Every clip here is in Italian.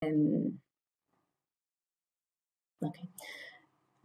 Ehm, okay.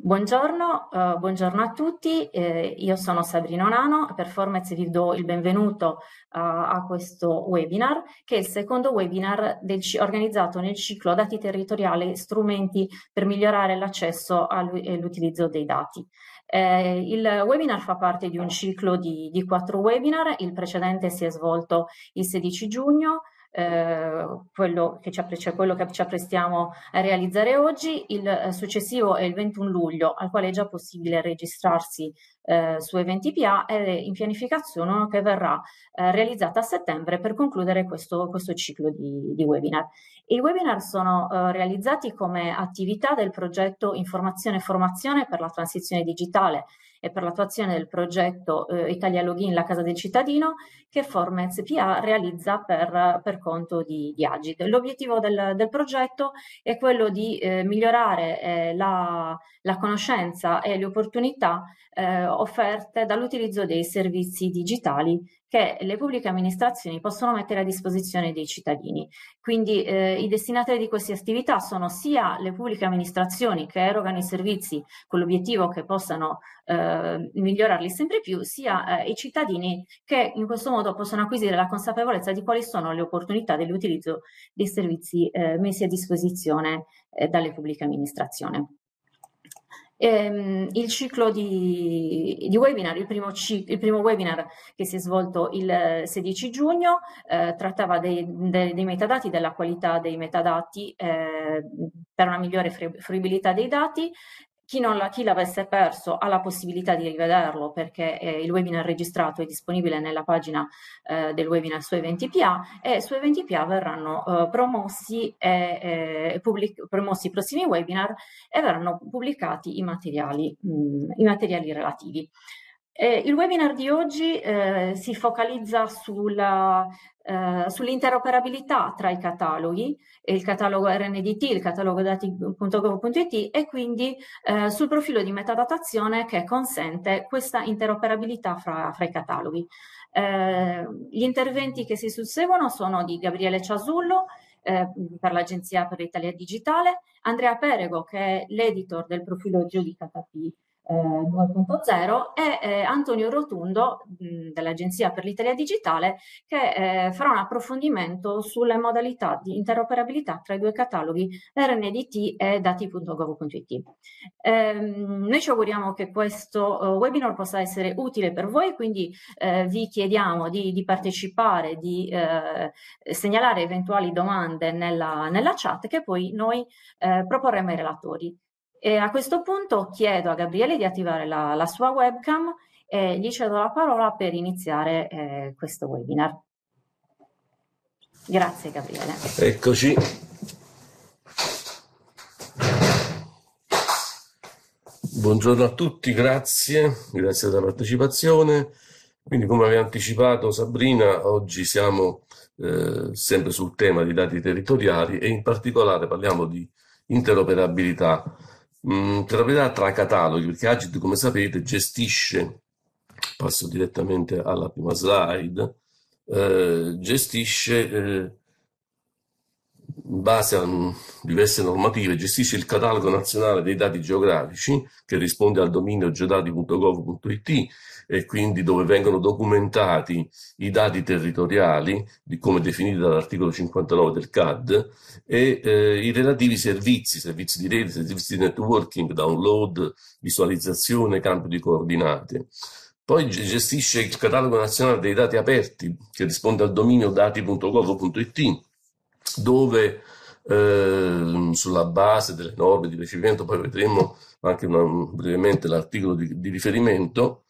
Buongiorno, uh, buongiorno, a tutti, eh, io sono Sabrina Nano, per Formez vi do il benvenuto uh, a questo webinar, che è il secondo webinar del, organizzato nel ciclo Dati territoriali, strumenti per migliorare l'accesso all'utilizzo dei dati. Eh, il webinar fa parte di un ciclo di, di quattro webinar, il precedente si è svolto il 16 giugno, eh, quello, che ci, cioè quello che ci apprestiamo a realizzare oggi. Il eh, successivo è il 21 luglio, al quale è già possibile registrarsi eh, su Eventi PA è in pianificazione che verrà eh, realizzata a settembre per concludere questo, questo ciclo di, di, webinar. I webinar sono eh, realizzati come attività del progetto Informazione e Formazione per la transizione digitale e per l'attuazione del progetto eh, Italia Login, la casa del cittadino, che Formez PA realizza per, per conto di, di, Agid. L'obiettivo del, del, progetto è quello di eh, migliorare eh, la, la, conoscenza e le opportunità eh, offerte dall'utilizzo dei servizi digitali che le pubbliche amministrazioni possono mettere a disposizione dei cittadini. Quindi eh, i destinatari di queste attività sono sia le pubbliche amministrazioni che erogano i servizi con l'obiettivo che possano eh, migliorarli sempre più, sia eh, i cittadini che in questo modo possono acquisire la consapevolezza di quali sono le opportunità dell'utilizzo dei servizi eh, messi a disposizione eh, dalle pubbliche amministrazioni. Ehm, il ciclo di, di webinar, il primo, il primo, webinar che si è svolto il 16 giugno, eh, trattava dei, dei, dei, metadati, della qualità dei metadati eh, per una migliore fruibilità dei dati chi, la, chi, l'avesse perso ha la possibilità di rivederlo perché eh, il webinar registrato è disponibile nella pagina eh, del webinar su Eventi.pa e su Eventi.pa verranno eh, promossi, e, pubblic- promossi, i prossimi webinar e verranno pubblicati i materiali, mh, mm, i materiali relativi. Eh, il webinar di oggi eh, si focalizza sulla, eh, sull'interoperabilità tra i cataloghi, il catalogo RNDT, il catalogo dati.gov.it e quindi eh, sul profilo di metadatazione che consente questa interoperabilità fra, fra i cataloghi. Eh, gli interventi che si susseguono sono di Gabriele Ciasullo, eh, per l'Agenzia per l'Italia Digitale, Andrea Perego che è l'editor del profilo GeoDKP 2.0 e eh, Antonio Rotundo dell'Agenzia per l'Italia Digitale che eh, farà un approfondimento sulle modalità di interoperabilità tra i due cataloghi RNDT e dati.gov.it. Eh, noi ci auguriamo che questo webinar possa essere utile per voi, quindi eh, vi chiediamo di, di partecipare, di eh, segnalare eventuali domande nella, nella, chat che poi noi eh, proporremo ai relatori. E a questo punto chiedo a Gabriele di attivare la, la sua webcam e gli cedo la parola per iniziare eh, questo webinar. Grazie Gabriele. Eccoci. Buongiorno a tutti, grazie, grazie della partecipazione. Quindi come aveva anticipato Sabrina, oggi siamo eh, sempre sul tema di dati territoriali e in particolare parliamo di interoperabilità Mm, proprietà tra cataloghi, perché Agid, come sapete, gestisce, passo direttamente alla prima slide, eh, gestisce eh, in base a diverse normative, gestisce il catalogo nazionale dei dati geografici che risponde al dominio geodati.gov.it e quindi dove vengono documentati i dati territoriali, di come definiti dall'articolo 59 del CAD, e eh, i relativi servizi, servizi di rete, servizi di networking, download, visualizzazione, cambio di coordinate. Poi gestisce il catalogo nazionale dei dati aperti, che risponde al dominio dati.gov.it, dove eh, sulla base delle norme di recepimento, poi vedremo anche una, brevemente l'articolo di, di riferimento,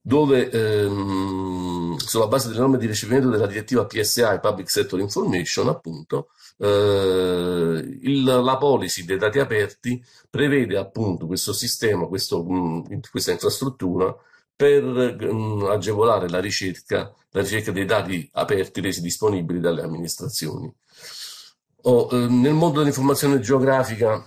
dove ehm, sulla base delle norme di recepimento della direttiva PSA Public Sector Information, appunto, eh, il, la policy dei dati aperti prevede appunto questo sistema, questo, mh, questa infrastruttura per mh, agevolare la ricerca, la ricerca dei dati aperti resi disponibili dalle amministrazioni. Oh, eh, nel mondo dell'informazione geografica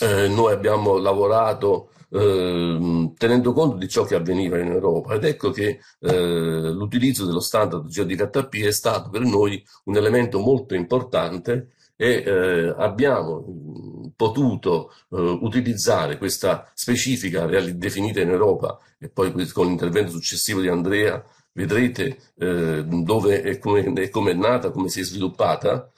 eh, noi abbiamo lavorato eh, tenendo conto di ciò che avveniva in Europa. Ed ecco che eh, l'utilizzo dello standard GeoDKP è stato per noi un elemento molto importante e eh, abbiamo mm, potuto eh, utilizzare questa specifica definita in Europa e poi con l'intervento successivo di Andrea vedrete eh, dove e come, e come è nata, come si è sviluppata,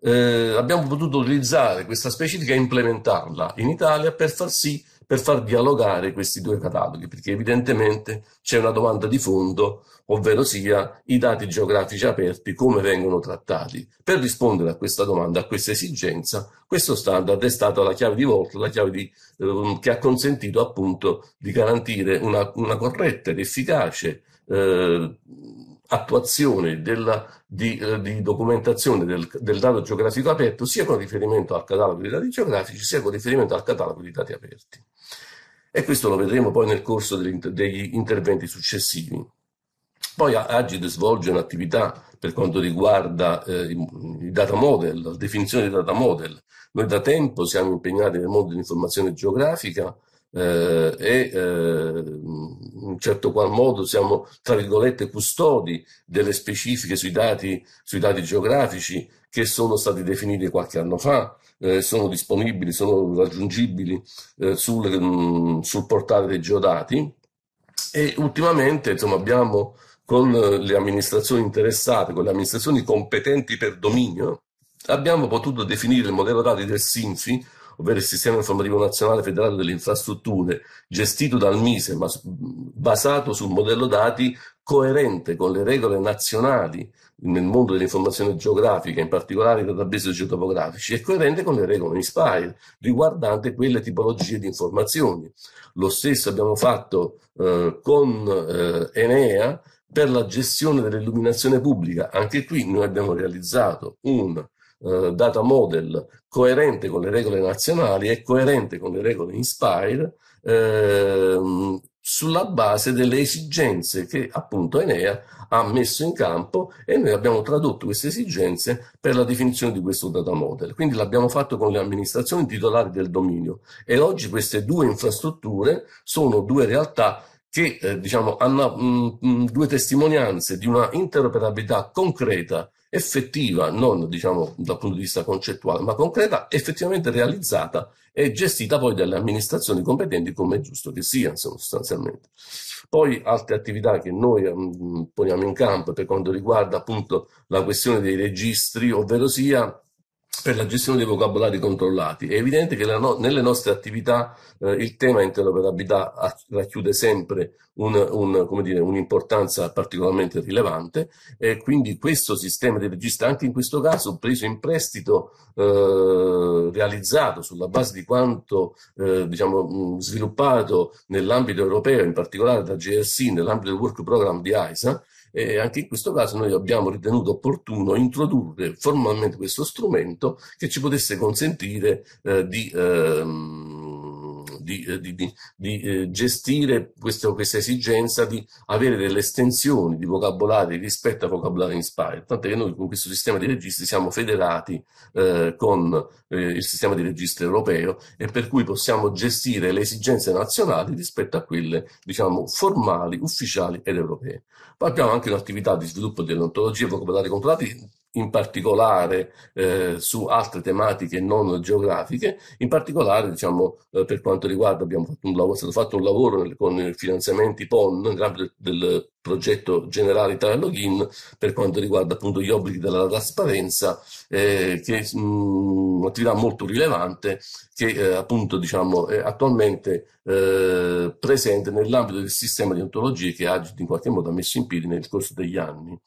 eh, abbiamo potuto utilizzare questa specifica e implementarla in Italia per far sì per far dialogare questi due cataloghi, perché evidentemente c'è una domanda di fondo, ovvero sia i dati geografici aperti, come vengono trattati. Per rispondere a questa domanda, a questa esigenza, questo standard è stato la chiave di volta, la chiave di, eh, che ha consentito appunto di garantire una, una corretta ed efficace eh, attuazione della, di, eh, di, documentazione del, del, dato geografico aperto sia con riferimento al catalogo di dati geografici sia con riferimento al catalogo di dati aperti. E questo lo vedremo poi nel corso degli, degli interventi successivi. Poi Agid svolge un'attività per quanto riguarda eh, i data model, la definizione dei data model. Noi da tempo siamo impegnati nel mondo dell'informazione geografica eh, e eh, in certo qual modo siamo, tra virgolette, custodi delle specifiche sui dati, sui dati geografici che sono stati definiti qualche anno fa, eh, sono disponibili, sono raggiungibili eh, sul, mh, mm, sul, portale dei geodati. E ultimamente insomma, abbiamo con le amministrazioni interessate, con le amministrazioni competenti per dominio, abbiamo potuto definire il modello dati del SINFI ovvero il Sistema Informativo Nazionale Federale delle Infrastrutture, gestito dal MISE, ma basato sul modello dati coerente con le regole nazionali nel mondo dell'informazione geografica, in particolare i database geotopografici, e coerente con le regole INSPIRE, riguardante quelle tipologie di informazioni. Lo stesso abbiamo fatto eh, con eh, Enea per la gestione dell'illuminazione pubblica. Anche qui noi abbiamo realizzato un eh, data model coerente con le regole nazionali e coerente con le regole Inspire ehm, sulla base delle esigenze che appunto Enea ha messo in campo e noi abbiamo tradotto queste esigenze per la definizione di questo data model. Quindi l'abbiamo fatto con le amministrazioni titolari del dominio e oggi queste due infrastrutture sono due realtà che eh, diciamo, hanno mh, mh, due testimonianze di una interoperabilità concreta effettiva, non diciamo dal punto di vista concettuale, ma concreta, effettivamente realizzata e gestita poi dalle amministrazioni competenti come è giusto che sia, sostanzialmente. Poi altre attività che noi um, poniamo in campo per quanto riguarda appunto la questione dei registri, ovvero sia per la gestione dei vocabolari controllati. È evidente che no, nelle nostre attività eh, il tema interoperabilità racchiude sempre un'importanza un, un particolarmente rilevante e quindi questo sistema di registro, anche in questo caso preso in prestito, eh, realizzato sulla base di quanto eh, diciamo, sviluppato nell'ambito europeo, in particolare da GRC, nell'ambito del work program di AISA, e anche in questo caso noi abbiamo ritenuto opportuno introdurre formalmente questo strumento che ci potesse consentire eh, di, ehm, di, eh, di, di eh, gestire questo, questa esigenza di avere delle estensioni di vocabolari rispetto a vocabolari Inspire, tant'è che noi con questo sistema di registri siamo federati eh, con eh, il sistema di registri europeo e per cui possiamo gestire le esigenze nazionali rispetto a quelle diciamo formali, ufficiali ed europee. Poi abbiamo anche un'attività di sviluppo delle ontologie vocabolari controllati in particolare eh, su altre tematiche non geografiche, in particolare diciamo, eh, per quanto riguarda, abbiamo fatto un lavoro, è stato fatto un lavoro nel, con i finanziamenti PON nell'ambito del, del progetto generale Italia Login per quanto riguarda appunto gli obblighi della trasparenza, eh, che è un'attività molto rilevante che eh, appunto diciamo è attualmente eh, presente nell'ambito del sistema di ontologie che Agit in qualche modo ha messo in piedi nel corso degli anni.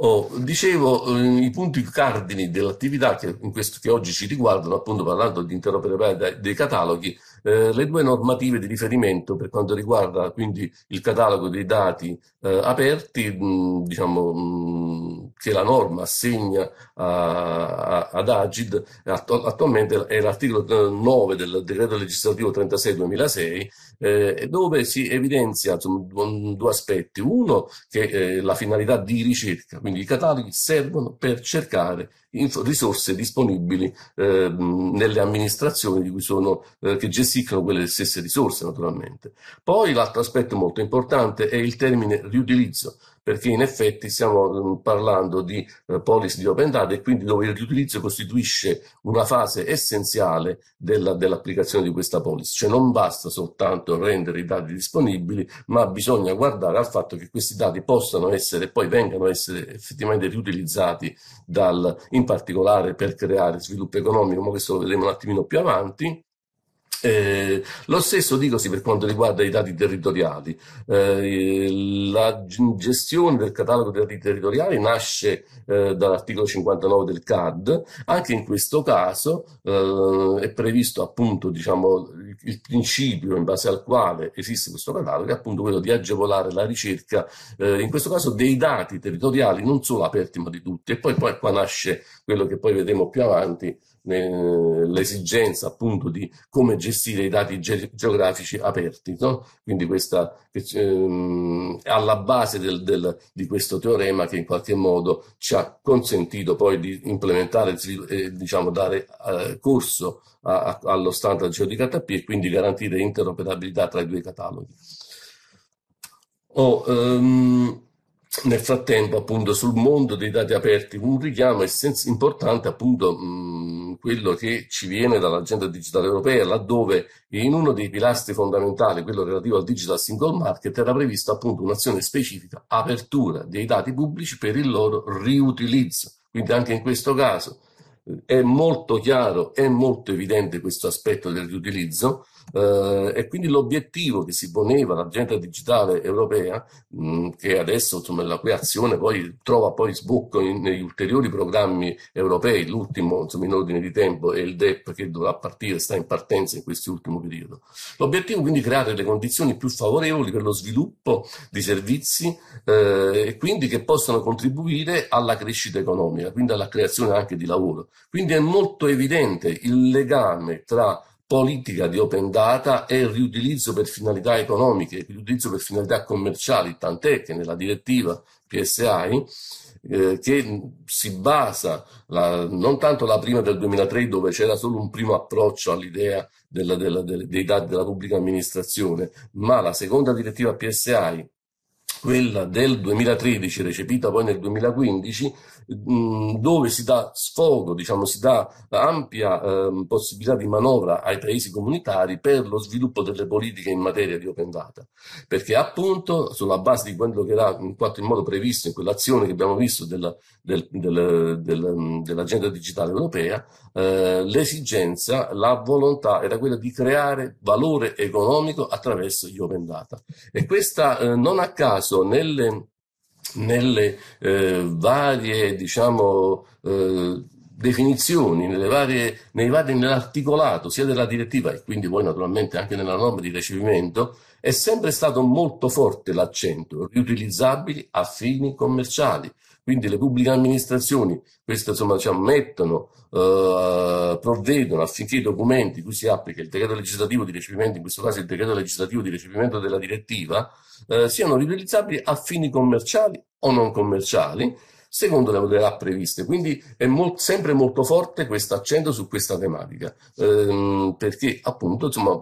Oh, dicevo, eh, i punti cardini dell'attività che, che, oggi ci riguardano, appunto parlando di interoperabilità dei cataloghi, eh, le due normative di riferimento per quanto riguarda quindi il catalogo dei dati eh, aperti, mh, diciamo, mh, che la norma assegna a, a, ad Agid, attu attualmente è l'articolo 9 del decreto legislativo 36-2006, eh, dove si evidenzia due aspetti. Uno, che eh, la finalità di ricerca, quindi i cataloghi servono per cercare risorse disponibili eh, nelle amministrazioni sono, eh, che gestiscono quelle stesse risorse naturalmente. Poi l'altro aspetto molto importante è il termine riutilizzo, perché in effetti stiamo mm, parlando di eh, policy di open data e quindi dove il riutilizzo costituisce una fase essenziale della, dell'applicazione di questa policy, cioè non basta soltanto rendere i dati disponibili, ma bisogna guardare al fatto che questi dati possano essere e poi vengano a essere effettivamente riutilizzati dal, in particolare per creare sviluppo economico, ma questo lo vedremo un attimino più avanti, eh, lo stesso dicosi per quanto riguarda i dati territoriali. Eh, la gestione del catalogo dei dati territoriali nasce eh, dall'articolo 59 del CAD. Anche in questo caso eh, è previsto appunto diciamo, il, principio in base al quale esiste questo catalogo, è appunto quello di agevolare la ricerca, eh, in questo caso dei dati territoriali, non solo aperti ma di tutti. E poi, poi qua nasce quello che poi vedremo più avanti, l'esigenza appunto di come gestire i dati ge geografici aperti. No? Quindi questa ehm, alla base del, del, di questo teorema che in qualche modo ci ha consentito poi di implementare e diciamo dare eh, corso a, a, allo standard GeoDKP e quindi garantire interoperabilità tra i due cataloghi. Oh, um, nel frattempo, appunto, sul mondo dei dati aperti, un richiamo importante, appunto, mh, quello che ci viene dall'agenda digitale europea, laddove in uno dei pilastri fondamentali, quello relativo al digital single market, era prevista appunto un'azione specifica, apertura dei dati pubblici per il loro riutilizzo. Quindi anche in questo caso è molto chiaro, è molto evidente questo aspetto del riutilizzo eh, e quindi l'obiettivo che si poneva l'agenda digitale europea, mh, che adesso insomma, la cui azione poi trova poi sbocco negli ulteriori programmi europei, l'ultimo insomma, in ordine di tempo è il DEP che dovrà partire, sta in partenza in questo ultimo periodo. L'obiettivo quindi è creare le condizioni più favorevoli per lo sviluppo di servizi eh, e quindi che possano contribuire alla crescita economica, quindi alla creazione anche di lavoro. Quindi è molto evidente il legame tra politica di open data e il riutilizzo per finalità economiche, il riutilizzo per finalità commerciali, tant'è che nella direttiva PSI eh, che si basa la, non tanto la prima del 2003 dove c'era solo un primo approccio all'idea della, della, dei dati della pubblica amministrazione, ma la seconda direttiva PSI quella del 2013 recepita poi nel 2015 dove si dà sfogo, diciamo, si dà ampia eh, possibilità di manovra ai paesi comunitari per lo sviluppo delle politiche in materia di open data, perché appunto sulla base di quello che era in qualche modo previsto in quell'azione che abbiamo visto della, del, del, del, dell'agenda digitale europea, eh, l'esigenza, la volontà era quella di creare valore economico attraverso gli open data. E questa eh, non a caso nelle nelle eh, varie, diciamo, eh, definizioni, varie, nei vari, nell'articolato sia della direttiva e quindi poi naturalmente anche nella norma di recepimento, è sempre stato molto forte l'accento, riutilizzabili a fini commerciali. Quindi le pubbliche amministrazioni, questo insomma, diciamo, mettono, eh, provvedono affinché i documenti cui si applica il decreto legislativo di recepimento, in questo caso il decreto legislativo di recepimento della direttiva, eh, siano riutilizzabili a fini commerciali o non commerciali, secondo le modalità previste. Quindi è molt, sempre molto forte questo accento su questa tematica, ehm, perché appunto insomma,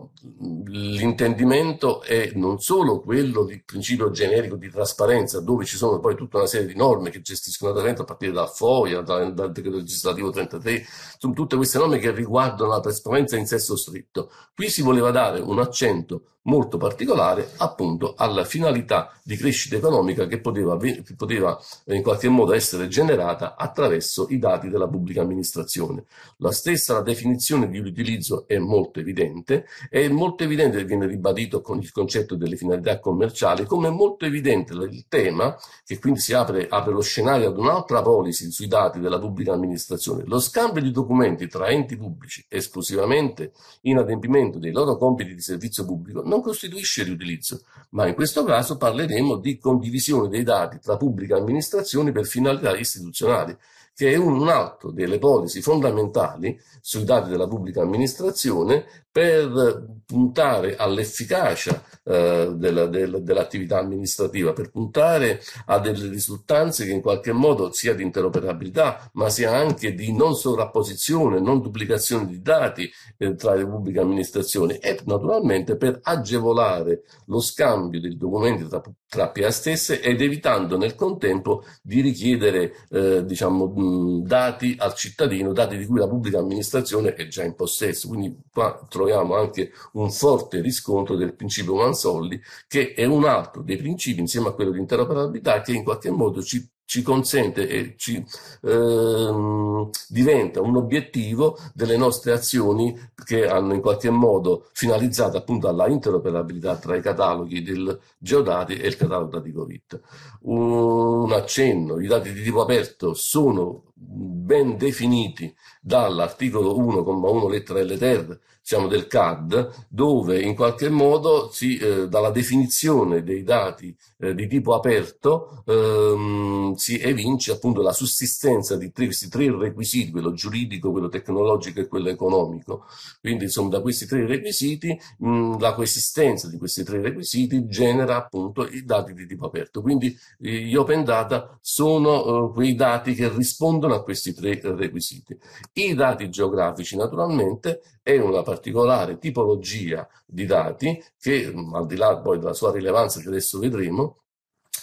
l'intendimento è non solo quello di principio generico di trasparenza, dove ci sono poi tutta una serie di norme che gestiscono la a partire dal FOIA, dal, dal decreto legislativo 33, sono tutte queste norme che riguardano la trasparenza in senso stretto. Qui si voleva dare un accento molto particolare appunto alla finalità di crescita economica che poteva, che poteva in qualche modo essere generata attraverso i dati della pubblica amministrazione. La stessa la definizione di utilizzo è molto evidente, è molto evidente che viene ribadito con il concetto delle finalità commerciali, come è molto evidente il tema che quindi si apre, apre lo scenario ad un'altra policy sui dati della pubblica amministrazione. Lo scambio di documenti tra enti pubblici esclusivamente in adempimento dei loro compiti di servizio pubblico non costituisce riutilizzo, ma in questo caso parleremo di condivisione dei dati tra pubbliche amministrazioni per finalità istituzionali, che è un altro delle policy fondamentali sui dati della pubblica amministrazione per puntare all'efficacia eh, della, della, dell'attività amministrativa, per puntare a delle risultanze che in qualche modo sia di interoperabilità, ma sia anche di non sovrapposizione, non duplicazione di dati eh, tra le pubbliche amministrazioni e naturalmente per agevolare lo scambio dei documenti tra, tra PA stesse ed evitando nel contempo di richiedere eh, diciamo, mh, dati al cittadino, dati di cui la pubblica amministrazione è già in possesso. Quindi qua troviamo anche un forte riscontro del principio Mansoldi, che è un altro dei principi, insieme a quello di interoperabilità, che in qualche modo ci ci consente e ci ehm, diventa un obiettivo delle nostre azioni che hanno in qualche modo finalizzato appunto alla interoperabilità tra i cataloghi del Geodati e il catalogo dati Covid. Un accenno, i dati di tipo aperto sono ben definiti dall'articolo 1,1 lettera L ter diciamo, del CAD, dove in qualche modo si, eh, dalla definizione dei dati eh, di tipo aperto ehm, si evince appunto la sussistenza di tre, questi tre requisiti, quello giuridico, quello tecnologico e quello economico. Quindi insomma da questi tre requisiti mh, la coesistenza di questi tre requisiti genera appunto i dati di tipo aperto. Quindi gli open data sono eh, quei dati che rispondono a questi tre requisiti. I dati geografici naturalmente è una particolare tipologia di dati che, al di là poi della sua rilevanza che adesso vedremo,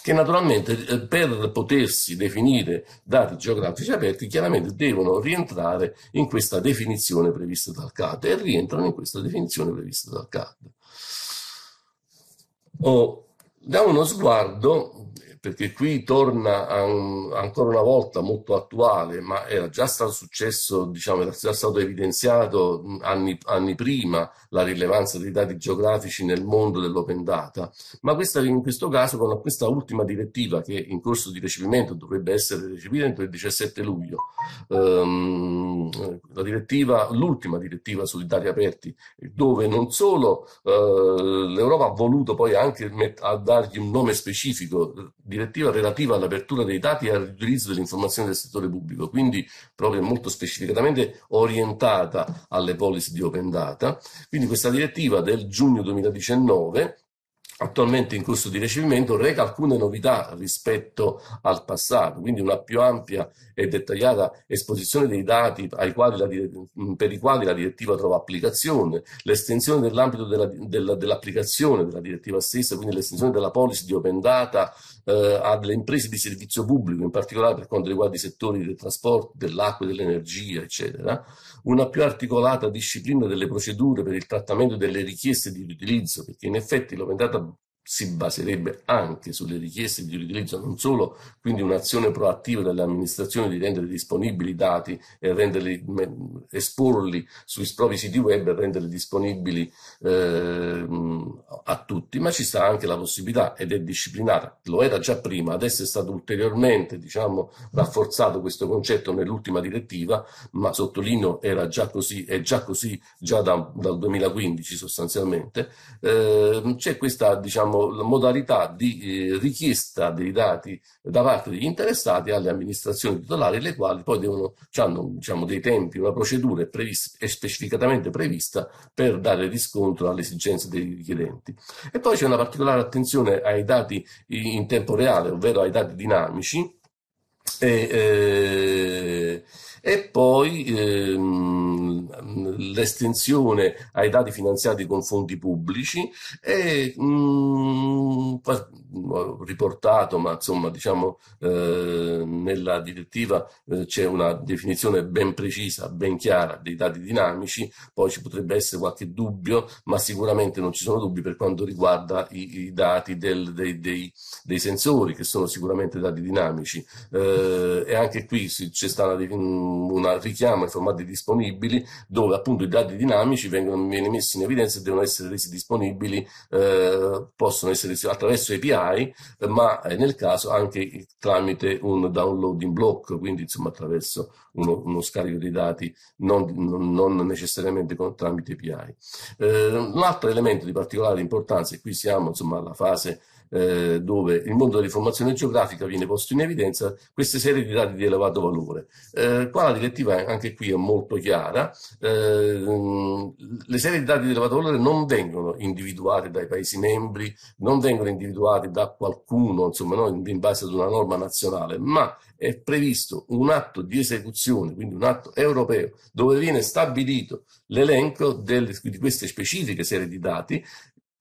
che naturalmente eh, per potersi definire dati geografici aperti chiaramente devono rientrare in questa definizione prevista dal CAD e rientrano in questa definizione prevista dal CAD. Oh, diamo uno sguardo perché qui torna un, ancora una volta molto attuale, ma era già stato successo, diciamo, era già stato evidenziato anni, anni prima la rilevanza dei dati geografici nel mondo dell'open data, ma questa, in questo caso con questa ultima direttiva che in corso di recepimento dovrebbe essere recepita entro il 17 luglio, direttiva, l'ultima direttiva sui dati aperti, dove non solo uh, l'Europa ha voluto poi anche a dargli un nome specifico direttiva relativa all'apertura dei dati e all'utilizzo delle informazioni del settore pubblico, quindi proprio molto specificatamente orientata alle policy di open data. Quindi questa direttiva del giugno 2019 attualmente in corso di recepimento reca alcune novità rispetto al passato, quindi una più ampia e dettagliata esposizione dei dati la, per i quali la direttiva trova applicazione, l'estensione dell'ambito dell'applicazione della, della direttiva stessa, quindi l'estensione della policy di open data eh, a delle imprese di servizio pubblico, in particolare per quanto riguarda i settori del trasporto, dell'acqua e dell'energia, eccetera, una più articolata disciplina delle procedure per il trattamento delle richieste di riutilizzo, perché in effetti l'open data si baserebbe anche sulle richieste di riutilizzo, non solo quindi un'azione proattiva delle amministrazioni di rendere disponibili i dati e renderli, esporli sui propri siti web e renderli disponibili eh, a tutti, ma ci sta anche la possibilità ed è disciplinata, lo era già prima, adesso è stato ulteriormente diciamo, rafforzato questo concetto nell'ultima direttiva, ma sottolineo era già così, è già così già da, dal 2015 sostanzialmente, eh, c'è questa diciamo, diciamo, modalità di eh, richiesta dei dati da parte degli interessati alle amministrazioni titolari, le quali poi devono, hanno diciamo, dei tempi, una procedura prevista, è specificatamente prevista per dare riscontro alle esigenze dei richiedenti. E poi c'è una particolare attenzione ai dati in tempo reale, ovvero ai dati dinamici, e, eh, e poi ehm, l'estensione ai dati finanziati con fondi pubblici e mh, mm, riportato, ma insomma diciamo eh, nella direttiva eh, c'è una definizione ben precisa, ben chiara dei dati dinamici, poi ci potrebbe essere qualche dubbio, ma sicuramente non ci sono dubbi per quanto riguarda i, i dati del, dei, dei, dei, sensori, che sono sicuramente dati dinamici. Eh, e anche qui c'è stata una richiamo ai formati disponibili dove appunto i dati dinamici vengono messi in evidenza e devono essere resi disponibili, eh, possono essere attraverso API API, ma eh, nel caso anche tramite un download in blocco, quindi insomma attraverso uno, uno scarico dei dati non, non necessariamente con, tramite API. Eh, un altro elemento di particolare importanza, e qui siamo insomma alla fase eh, dove il mondo dell'informazione geografica viene posto in evidenza queste serie di dati di elevato valore. Eh, qua la direttiva anche qui è molto chiara, eh, le serie di dati di elevato valore non vengono individuate dai Paesi membri, non vengono individuate da qualcuno, insomma, no, in base ad una norma nazionale, ma è previsto un atto di esecuzione, quindi un atto europeo, dove viene stabilito l'elenco di queste specifiche serie di dati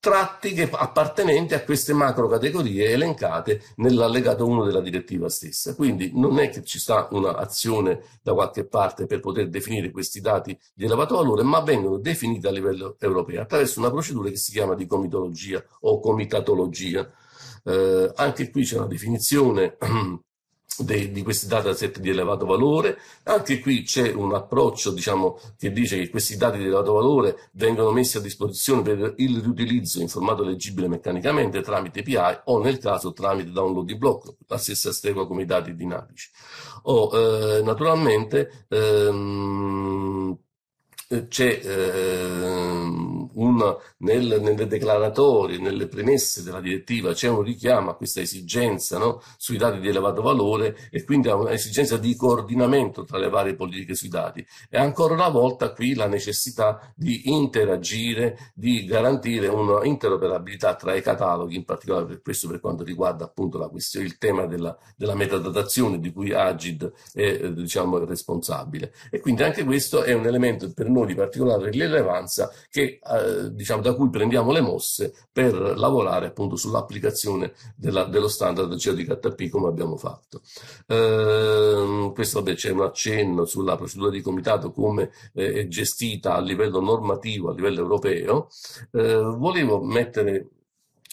tratti che, appartenenti a queste macro categorie elencate nell'allegato 1 della direttiva stessa. Quindi non è che ci sta un'azione da qualche parte per poter definire questi dati di elevato valore, ma vengono definiti a livello europeo attraverso una procedura che si chiama di comitologia o comitatologia. Eh, anche qui c'è una definizione de, di questi dataset di elevato valore. Anche qui c'è un approccio diciamo, che dice che questi dati di elevato valore vengono messi a disposizione per il riutilizzo in formato leggibile meccanicamente tramite API o nel caso tramite download di blocco, la stessa stregua come i dati dinamici. O eh, naturalmente ehm, c'è ehm, un, nel, nelle declaratorie, nelle premesse della direttiva, c'è un richiamo a questa esigenza no? sui dati di elevato valore e quindi a un'esigenza di coordinamento tra le varie politiche sui dati. E ancora una volta qui la necessità di interagire, di garantire una interoperabilità tra i cataloghi, in particolare per questo per quanto riguarda appunto la questione, il tema della, della metadatazione di cui Agid è diciamo, responsabile. E quindi anche questo è un elemento per noi di particolare rilevanza che, eh, diciamo, da cui prendiamo le mosse per lavorare appunto sull'applicazione dello standard CODKP come abbiamo fatto. Eh, questo vabbè, c'è un accenno sulla procedura di comitato come eh, è gestita a livello normativo, a livello europeo. Eh, volevo mettere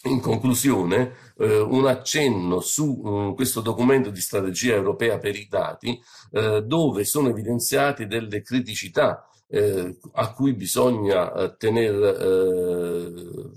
in conclusione, eh, un accenno su um, questo documento di strategia europea per i dati, eh, dove sono evidenziate delle criticità eh, a cui bisogna eh, tenere, eh,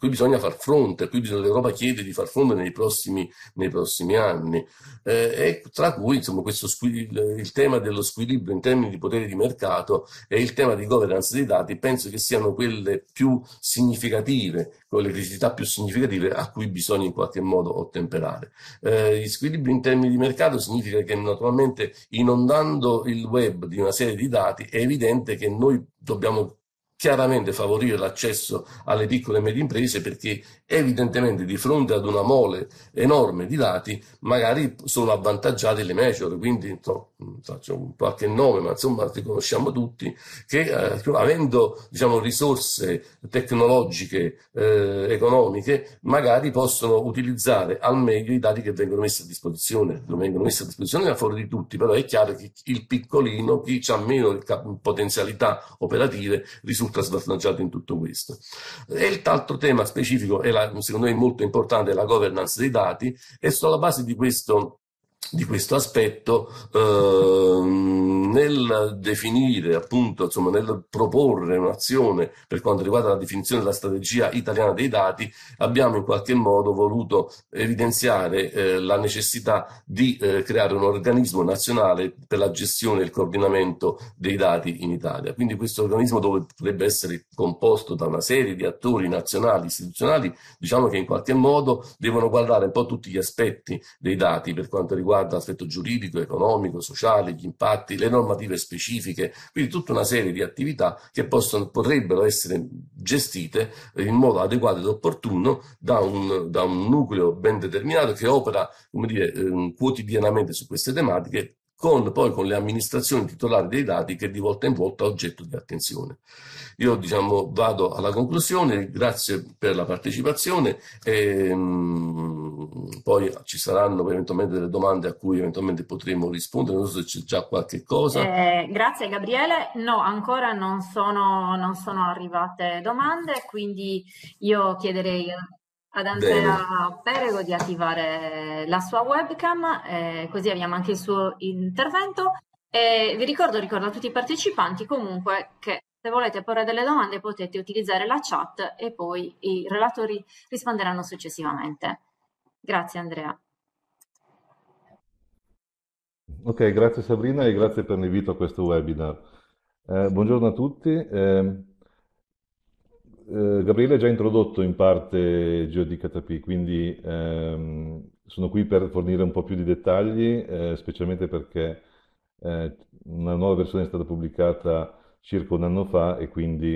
cui bisogna far fronte, a cui l'Europa chiede di far fronte nei prossimi, nei prossimi anni, eh, tra cui insomma, questo il, il tema dello squilibrio in termini di potere di mercato e il tema di governance dei dati penso che siano quelle più significative con le criticità più significative a cui bisogna in qualche modo ottemperare. Eh, gli squilibri in termini di mercato significa che naturalmente inondando il web di una serie di dati è evidente che noi dobbiamo chiaramente favorire l'accesso alle piccole e medie imprese perché evidentemente di fronte ad una mole enorme di dati magari sono avvantaggiate le major, quindi no, faccio qualche nome, ma insomma riconosciamo tutti che eh, avendo diciamo, risorse tecnologiche, eh, economiche, magari possono utilizzare al meglio i dati che vengono messi a disposizione, non vengono messi a disposizione a favore di tutti, però è chiaro che il piccolino, chi ha meno potenzialità operative, risulta svantaggiato in tutto questo. E il altro tema specifico, è secondo me molto importante, è la governance dei dati e sulla base di questo di questo aspetto eh, nel definire appunto insomma nel proporre un'azione per quanto riguarda la definizione della strategia italiana dei dati abbiamo in qualche modo voluto evidenziare eh, la necessità di eh, creare un organismo nazionale per la gestione e il coordinamento dei dati in Italia. Quindi questo organismo dovrebbe essere composto da una serie di attori nazionali istituzionali diciamo che in qualche modo devono guardare un po' tutti gli aspetti dei dati per quanto riguarda riguarda l'aspetto giuridico, economico, sociale, gli impatti, le normative specifiche, quindi tutta una serie di attività che possono, potrebbero essere gestite in modo adeguato ed opportuno da un, da un nucleo ben determinato che opera dire, eh, quotidianamente su queste tematiche con, poi con le amministrazioni titolari dei dati che di volta in volta oggetto di attenzione. Io diciamo, vado alla conclusione, grazie per la partecipazione e mh, poi ci saranno eventualmente delle domande a cui eventualmente potremo rispondere, non so se c'è già qualche cosa. Eh, grazie Gabriele, no ancora non sono, non sono arrivate domande, quindi io chiederei ad Andrea Bene. Perego di attivare la sua webcam, eh, così abbiamo anche il suo intervento. E vi ricordo, ricordo a tutti i partecipanti comunque che se volete porre delle domande potete utilizzare la chat e poi i relatori risponderanno successivamente. Grazie Andrea. Ok, grazie Sabrina e grazie per l'invito a questo webinar. Eh, buongiorno a tutti. Eh, eh, Gabriele ha già introdotto in parte GeoDKTP, quindi ehm, sono qui per fornire un po' più di dettagli, eh, specialmente perché eh, una nuova versione è stata pubblicata circa un anno fa e quindi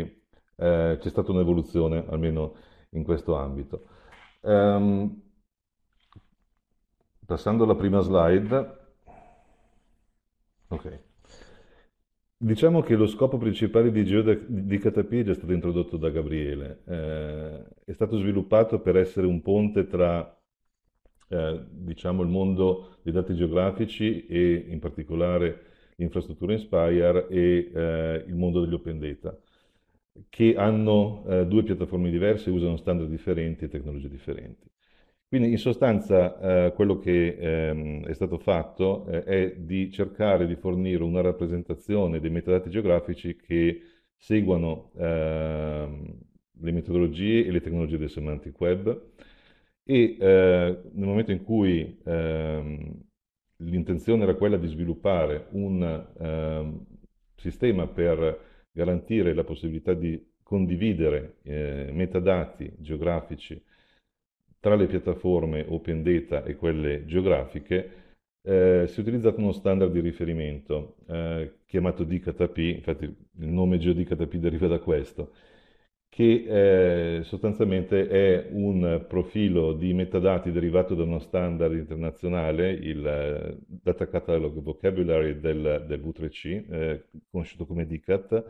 eh, c'è stata un'evoluzione, almeno in questo ambito. Um, passando alla prima slide. Ok. Diciamo che lo scopo principale di GeoDKTP è già stato introdotto da Gabriele. Eh, è stato sviluppato per essere un ponte tra eh, diciamo, il mondo dei dati geografici e in particolare l'infrastruttura Inspire e eh, il mondo degli open data, che hanno eh, due piattaforme diverse, usano standard differenti e tecnologie differenti. Quindi in sostanza eh, quello che ehm, è stato fatto eh, è di cercare di fornire una rappresentazione dei metadati geografici che seguano ehm, le metodologie e le tecnologie del semantic web e eh, nel momento in cui ehm, l'intenzione era quella di sviluppare un ehm, sistema per garantire la possibilità di condividere eh, metadati geografici tra le piattaforme Open Data e quelle geografiche eh, si è utilizzato uno standard di riferimento eh, chiamato DKTP, infatti il nome GeoDKTP deriva da questo, che eh, sostanzialmente è un profilo di metadati derivato da uno standard internazionale, il eh, Data Catalog Vocabulary del, del V3C, eh, conosciuto come DCAT,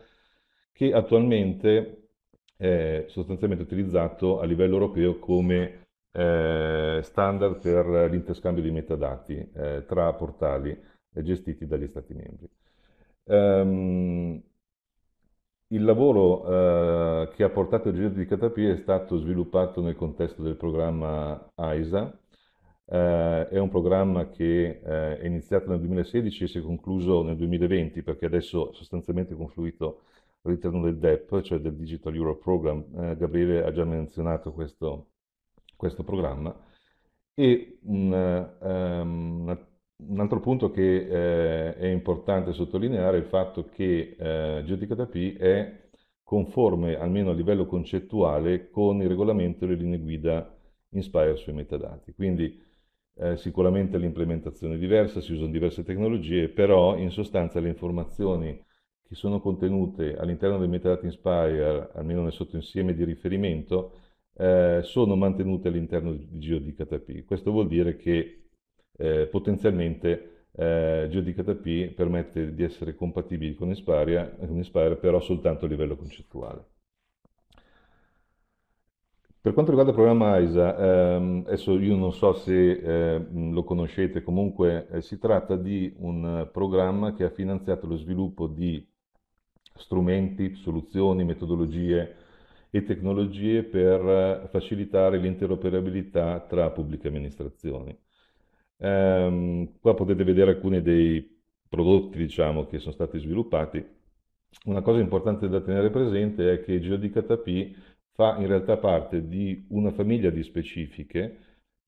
che attualmente è sostanzialmente utilizzato a livello europeo come eh, standard per l'interscambio di metadati eh, tra portali gestiti dagli Stati membri. Um, il lavoro eh, che ha portato il giro di KTP è stato sviluppato nel contesto del programma AISA, eh, è un programma che eh, è iniziato nel 2016 e si è concluso nel 2020 perché adesso sostanzialmente è confluito all'interno del DEP, cioè del Digital Europe Program. Eh, Gabriele ha già menzionato questo, questo programma. E un, um, un altro punto che eh, è importante sottolineare è il fatto che eh, GeoDKP è conforme, almeno a livello concettuale, con il regolamento e le linee guida Inspire sui metadati. Quindi eh, sicuramente l'implementazione è diversa, si usano diverse tecnologie, però in sostanza le informazioni che sono contenute all'interno dei metadati Inspire, almeno nel sottoinsieme di riferimento, eh, sono mantenute all'interno di GeoDKP. Questo vuol dire che eh, potenzialmente eh, GeoDKP permette di essere compatibili con Inspire, con Inspire, però soltanto a livello concettuale. Per quanto riguarda il programma AISA, ehm, adesso io non so se eh, lo conoscete, comunque eh, si tratta di un programma che ha finanziato lo sviluppo di strumenti, soluzioni, metodologie e tecnologie per facilitare l'interoperabilità tra pubbliche amministrazioni. Um, qua potete vedere alcuni dei prodotti diciamo, che sono stati sviluppati. Una cosa importante da tenere presente è che GeoDKTP fa in realtà parte di una famiglia di specifiche,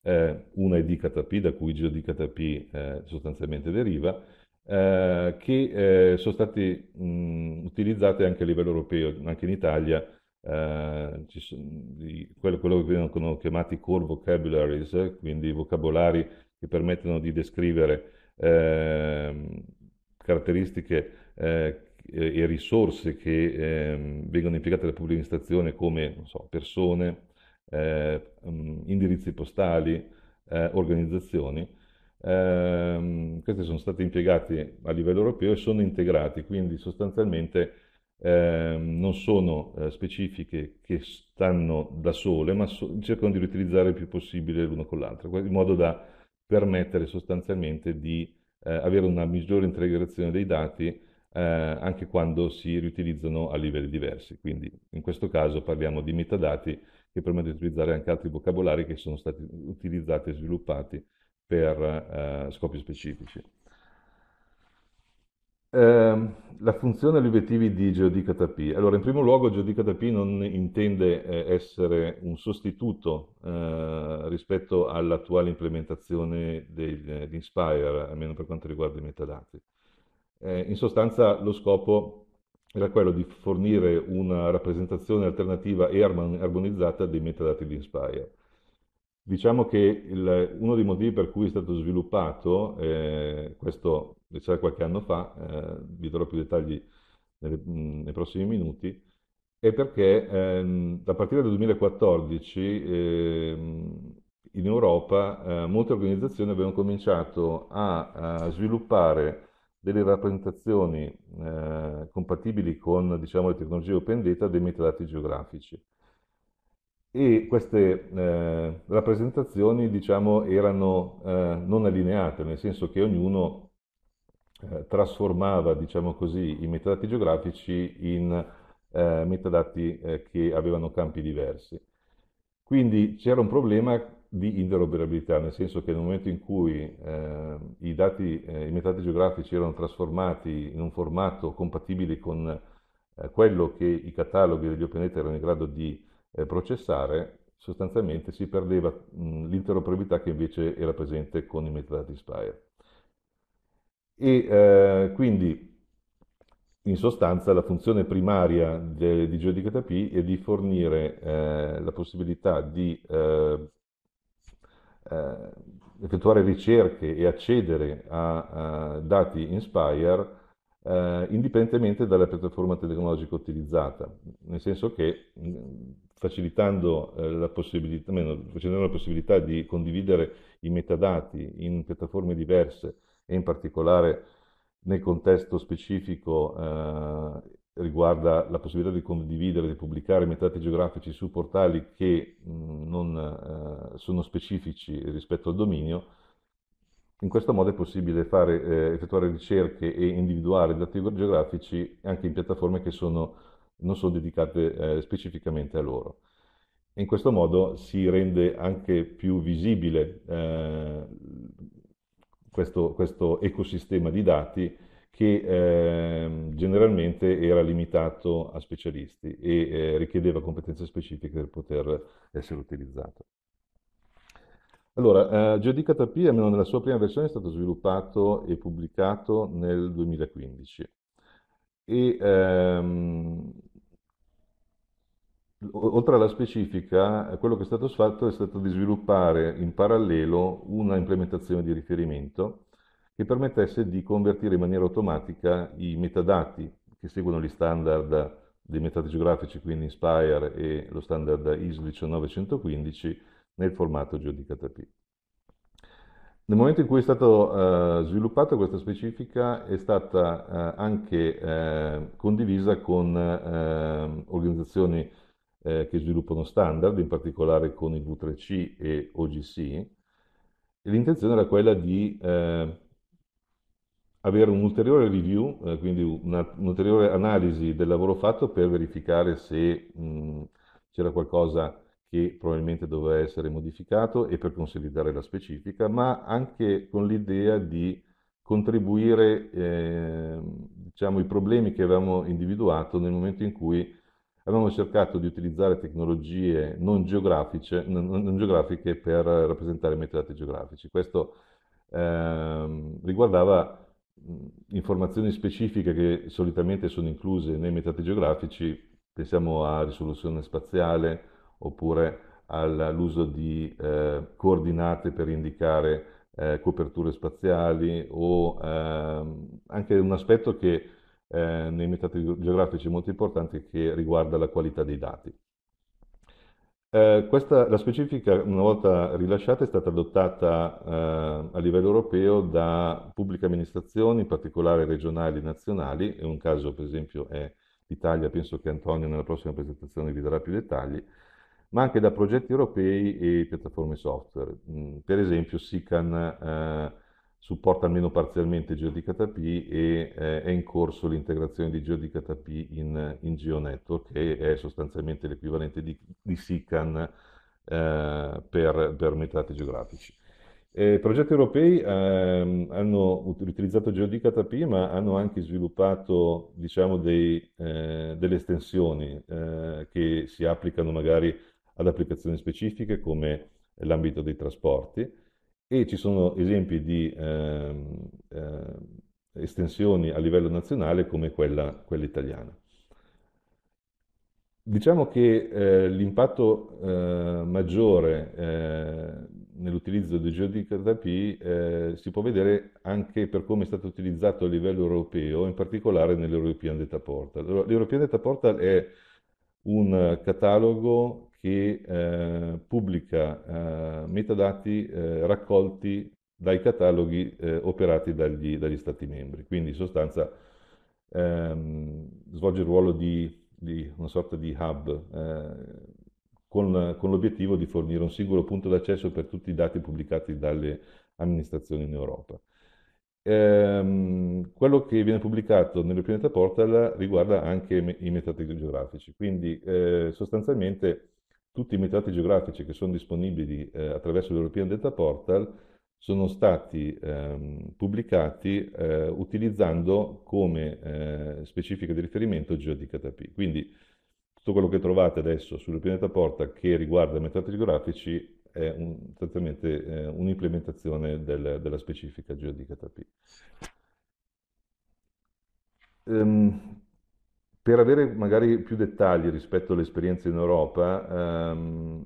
eh, una è DKTP, da cui GeoDKTP eh, sostanzialmente deriva, eh, che eh, sono state mh, utilizzate anche a livello europeo, anche in Italia eh, sono, quello, quello, che vengono chiamati core vocabularies, quindi vocabolari che permettono di descrivere eh, caratteristiche eh, e risorse che ehm, vengono impiegate dalla pubblica amministrazione come so, persone, eh, mm, indirizzi postali, eh, organizzazioni. Ehm, queste sono state impiegate a livello europeo e sono integrati, quindi sostanzialmente eh, non sono eh, specifiche che stanno da sole, ma so, cercano di riutilizzare il più possibile l'uno con l'altro, in modo da permettere sostanzialmente di eh, avere una migliore integrazione dei dati eh, anche quando si riutilizzano a livelli diversi. Quindi in questo caso parliamo di metadati che permettono di utilizzare anche altri vocabolari che sono stati utilizzati e sviluppati per eh, scopi specifici. Eh, la funzione e gli obiettivi di GeoDKTP. Allora, in primo luogo, GeoDKTP non intende eh, essere un sostituto eh, rispetto all'attuale implementazione di Inspire, almeno per quanto riguarda i metadati. Eh, in sostanza, lo scopo era quello di fornire una rappresentazione alternativa e armonizzata dei metadati di Inspire. Diciamo che il, uno dei motivi per cui è stato sviluppato, eh, questo c'era qualche anno fa, eh, vi darò più dettagli nelle, nei prossimi minuti, è perché ehm, a partire dal 2014 ehm, in Europa eh, molte organizzazioni avevano cominciato a, a sviluppare delle rappresentazioni eh, compatibili con diciamo, le tecnologie open data dei metadati geografici. E queste eh, rappresentazioni diciamo, erano eh, non allineate, nel senso che ognuno eh, trasformava diciamo così, i metadati geografici in eh, metadati eh, che avevano campi diversi. Quindi c'era un problema di interoperabilità, nel senso che nel momento in cui eh, i, dati, eh, i metadati geografici erano trasformati in un formato compatibile con quello che i cataloghi degli open data erano in grado di processare, sostanzialmente si perdeva l'interoperabilità che invece era presente con i metadati Spire. E eh, quindi in sostanza la funzione primaria de, di GeoDKP è di fornire eh, la possibilità di eh, eh, effettuare ricerche e accedere a, a dati Inspire eh, indipendentemente dalla piattaforma tecnologica utilizzata, nel senso che facilitando eh, la meno, facilitando la possibilità di condividere i metadati in piattaforme diverse e in particolare nel contesto specifico eh, riguarda la possibilità di condividere, di pubblicare metadati geografici su portali che mh, non eh, sono specifici rispetto al dominio, in questo modo è possibile fare, eh, effettuare ricerche e individuare dati geografici anche in piattaforme che sono, non sono dedicate eh, specificamente a loro. In questo modo si rende anche più visibile eh, questo, questo ecosistema di dati che eh, generalmente era limitato a specialisti e eh, richiedeva competenze specifiche per poter essere utilizzato. Allora, eh, GeoDKP, almeno nella sua prima versione, è stato sviluppato e pubblicato nel 2015 e ehm, oltre alla specifica, quello che è stato fatto è stato di sviluppare in parallelo una implementazione di riferimento che permettesse di convertire in maniera automatica i metadati che seguono gli standard dei metadati geografici, quindi Inspire e lo standard ISO 19115, nel formato GeoDKP. Nel momento in cui è stata uh, sviluppata questa specifica è stata uh, anche uh, condivisa con organizzazioni che sviluppano standard, in particolare con il V3C e OGC. E l'intenzione era quella di avere un'ulteriore review, eh, quindi un'ulteriore analisi del lavoro fatto per verificare se c'era qualcosa che probabilmente doveva essere modificato e per consolidare la specifica, ma anche con l'idea di contribuire eh, diciamo, i problemi che avevamo individuato nel momento in cui avevamo cercato di utilizzare tecnologie non, non, non geografiche per rappresentare metadati geografici. Questo eh, riguardava informazioni specifiche che solitamente sono incluse nei metadati geografici, pensiamo a risoluzione spaziale oppure all'uso di eh, coordinate per indicare eh, coperture spaziali o eh, anche un aspetto che eh, nei metadati geografici molto importante che riguarda la qualità dei dati. Eh, questa, la specifica, una volta rilasciata, è stata adottata eh, a livello europeo da pubbliche amministrazioni, in particolare regionali e nazionali, e un caso per esempio è l'Italia, penso che Antonio nella prossima presentazione vi darà più dettagli, ma anche da progetti europei e piattaforme software. Mm, per esempio SICAN eh, supporta almeno parzialmente GeoDKP e eh, è in corso l'integrazione di GeoDKP in, in GeoNetwork, che è sostanzialmente l'equivalente di, di SICAN eh, per, per metadati geografici. I progetti europei eh, hanno utilizzato GeoDKP, ma hanno anche sviluppato diciamo, dei, eh, delle estensioni eh, che si applicano magari ad applicazioni specifiche come l'ambito dei trasporti e ci sono esempi di eh, eh, estensioni a livello nazionale come quella, quella italiana. Diciamo che eh, l'impatto eh, maggiore eh, nell'utilizzo di GeoDKP eh, si può vedere anche per come è stato utilizzato a livello europeo, in particolare nell'European Data Portal. L'European Data Portal è un catalogo che eh, pubblica eh, metadati raccolti dai cataloghi operati dagli, dagli, Stati membri, quindi in sostanza ehm, svolge il ruolo di di una sorta di hub eh, con, con l'obiettivo di fornire un singolo punto d'accesso per tutti i dati pubblicati dalle amministrazioni in Europa. Ehm, quello che viene pubblicato nell'European Data Portal riguarda anche i metadati geografici, quindi eh, sostanzialmente tutti i metadati geografici che sono disponibili eh, attraverso l'European Data Portal sono stati ehm, pubblicati eh, utilizzando come eh, specifica di riferimento GeoDKP. Quindi tutto quello che trovate adesso sul pianeta Porta che riguarda i metadati geografici è un, eh, un'implementazione del, della specifica GeoDKP. Um, per avere magari più dettagli rispetto all'esperienza in Europa, um,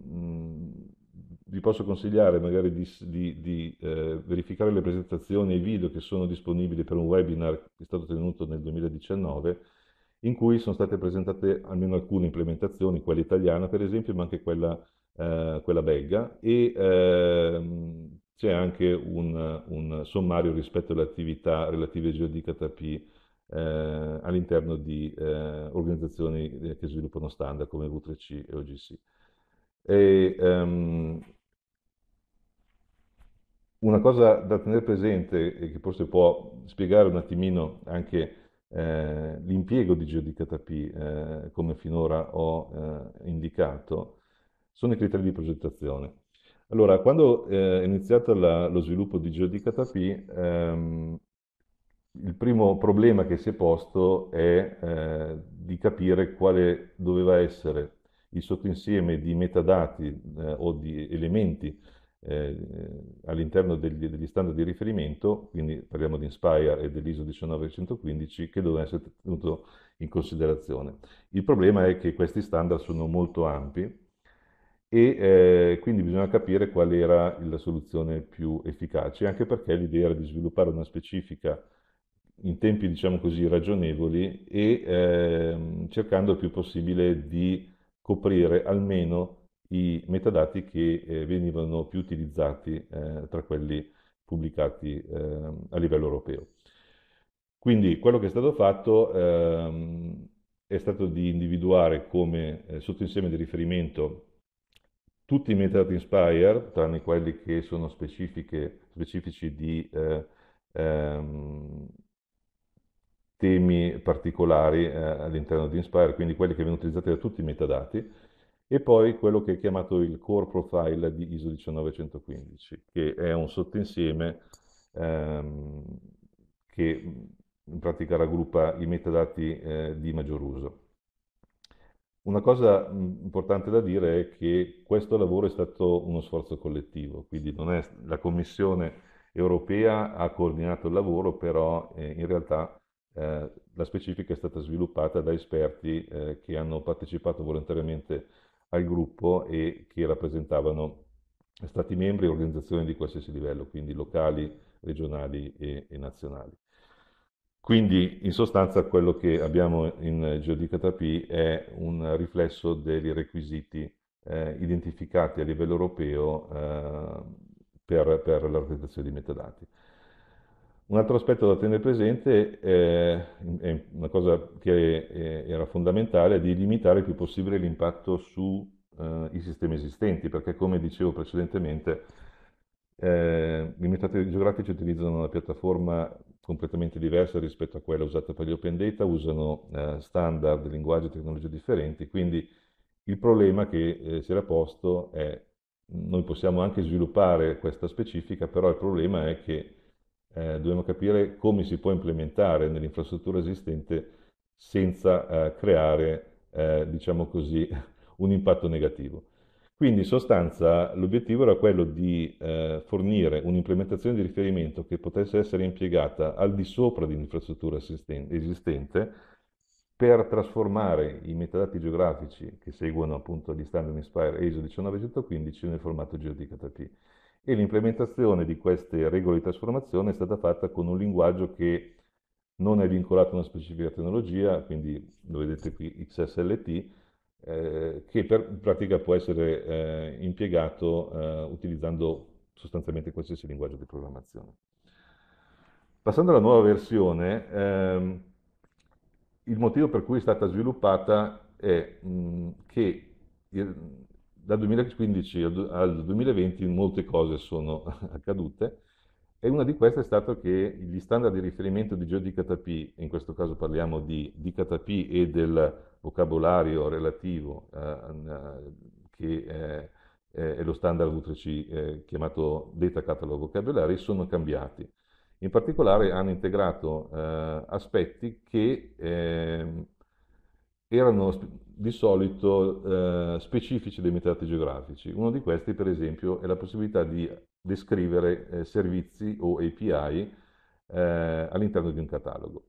vi posso consigliare magari di, di, di eh, verificare le presentazioni e i video che sono disponibili per un webinar che è stato tenuto nel 2019, in cui sono state presentate almeno alcune implementazioni, quella italiana per esempio, ma anche quella, eh, quella belga, e eh, c'è anche un, un, sommario rispetto alle attività relative ai GeoDKTP eh, all'interno di eh, organizzazioni che sviluppano standard come V3C e OGC. E, um, una cosa da tenere presente e che forse può spiegare un attimino anche eh, l'impiego di GeoDKP eh, come finora ho eh, indicato sono i criteri di progettazione. Allora, quando eh, è iniziato la, lo sviluppo di GeoDKP, ehm, il primo problema che si è posto è eh, di capire quale doveva essere il sottoinsieme di metadati eh, o di elementi eh, all'interno degli, degli, standard di riferimento, quindi parliamo di Inspire e dell'ISO 19115, che doveva essere tenuto in considerazione. Il problema è che questi standard sono molto ampi e eh, quindi bisogna capire qual era la soluzione più efficace, anche perché l'idea era di sviluppare una specifica in tempi, diciamo così, ragionevoli e eh, cercando il più possibile di coprire almeno i metadati che eh, venivano più utilizzati eh, tra quelli pubblicati eh, a livello europeo. Quindi quello che è stato fatto ehm, è stato di individuare come eh, sottoinsieme di riferimento tutti i metadati Inspire, tranne quelli che sono specifici di eh, ehm, temi particolari eh, all'interno di Inspire, quindi quelli che vengono utilizzati da tutti i metadati, e poi quello che è chiamato il core profile di ISO 19115, che è un sottoinsieme ehm, che in pratica raggruppa i metadati eh, di maggior uso. Una cosa importante da dire è che questo lavoro è stato uno sforzo collettivo, quindi non è la Commissione europea ha coordinato il lavoro, però eh, in realtà eh, la specifica è stata sviluppata da esperti eh, che hanno partecipato volontariamente al gruppo e che rappresentavano Stati membri e organizzazioni di qualsiasi livello, quindi locali, regionali e, e nazionali. Quindi in sostanza quello che abbiamo in GeoDKP è un riflesso dei requisiti eh, identificati a livello europeo eh, per, per l'organizzazione di metadati. Un altro aspetto da tenere presente è, è una cosa che era fondamentale, è di limitare il più possibile l'impatto sui eh, sistemi esistenti, perché come dicevo precedentemente, eh, i metodi geografici utilizzano una piattaforma completamente diversa rispetto a quella usata per gli open data, usano eh, standard, linguaggi e tecnologie differenti, quindi il problema che eh, si era posto è noi possiamo anche sviluppare questa specifica, però il problema è che eh, dobbiamo capire come si può implementare nell'infrastruttura esistente senza eh, creare, eh, diciamo così, un impatto negativo. Quindi in sostanza l'obiettivo era quello di eh, fornire un'implementazione di riferimento che potesse essere impiegata al di sopra di un'infrastruttura esistente, per trasformare i metadati geografici che seguono appunto gli standard Inspire ISO 19115 nel formato GeoDKTP. E l'implementazione di queste regole di trasformazione è stata fatta con un linguaggio che non è vincolato a una specifica tecnologia, quindi lo vedete qui XSLT, eh, che per, in pratica può essere eh, impiegato eh, utilizzando sostanzialmente qualsiasi linguaggio di programmazione. Passando alla nuova versione, ehm, il motivo per cui è stata sviluppata è mh, che dal 2015 al 2020 molte cose sono accadute e una di queste è stato che gli standard di riferimento di GeoDKTP, in questo caso parliamo di DKTP e del vocabolario relativo eh, che è, è, lo standard V3C eh, chiamato Data Catalog Vocabulary, sono cambiati. In particolare hanno integrato eh, aspetti che ehm, erano di solito eh, specifici dei metadati geografici. Uno di questi, per esempio, è la possibilità di descrivere eh, servizi o API eh, all'interno di un catalogo.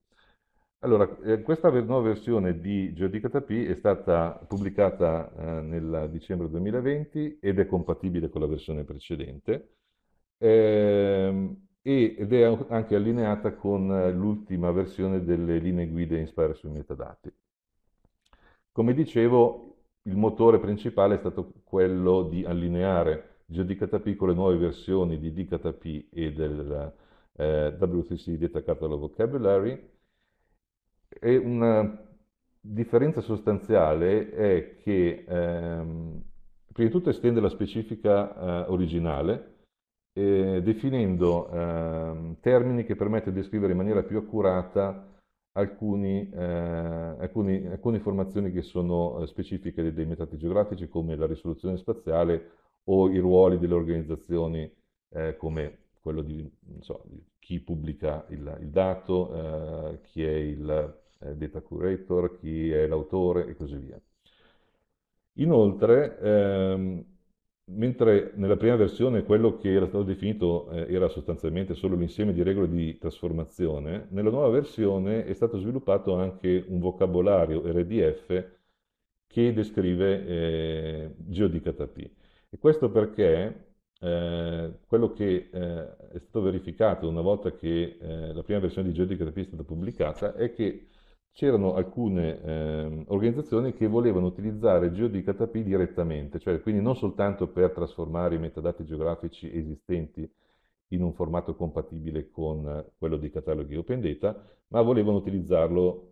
Allora, eh, questa nuova versione di GeoDKTP è stata pubblicata eh, nel dicembre 2020 ed è compatibile con la versione precedente ehm, ed è anche allineata con l'ultima versione delle linee guida Inspire sui metadati. Come dicevo, il motore principale è stato quello di allineare GeoDKTP con le nuove versioni di DKTP e del eh, W3C Data Catalog Vocabulary. E una differenza sostanziale è che ehm, prima di tutto estende la specifica eh, originale eh, definendo ehm, termini che permettono di descrivere in maniera più accurata alcuni, eh, alcuni, alcune informazioni che sono eh, specifiche dei, metati geografici come la risoluzione spaziale o i ruoli delle organizzazioni eh, come quello di, so, chi pubblica il, il dato, eh, chi è il eh, data curator, chi è l'autore e così via. Inoltre, ehm, mentre nella prima versione quello che era stato definito eh, era sostanzialmente solo l'insieme di regole di trasformazione, nella nuova versione è stato sviluppato anche un vocabolario RDF che descrive eh, GeoDKTP. E questo perché eh, quello che eh, è stato verificato una volta che eh, la prima versione di GeoDKTP è stata pubblicata è che c'erano alcune eh, organizzazioni che volevano utilizzare GeoDKTP direttamente, cioè quindi non soltanto per trasformare i metadati geografici esistenti in un formato compatibile con quello dei cataloghi Open Data, ma volevano utilizzarlo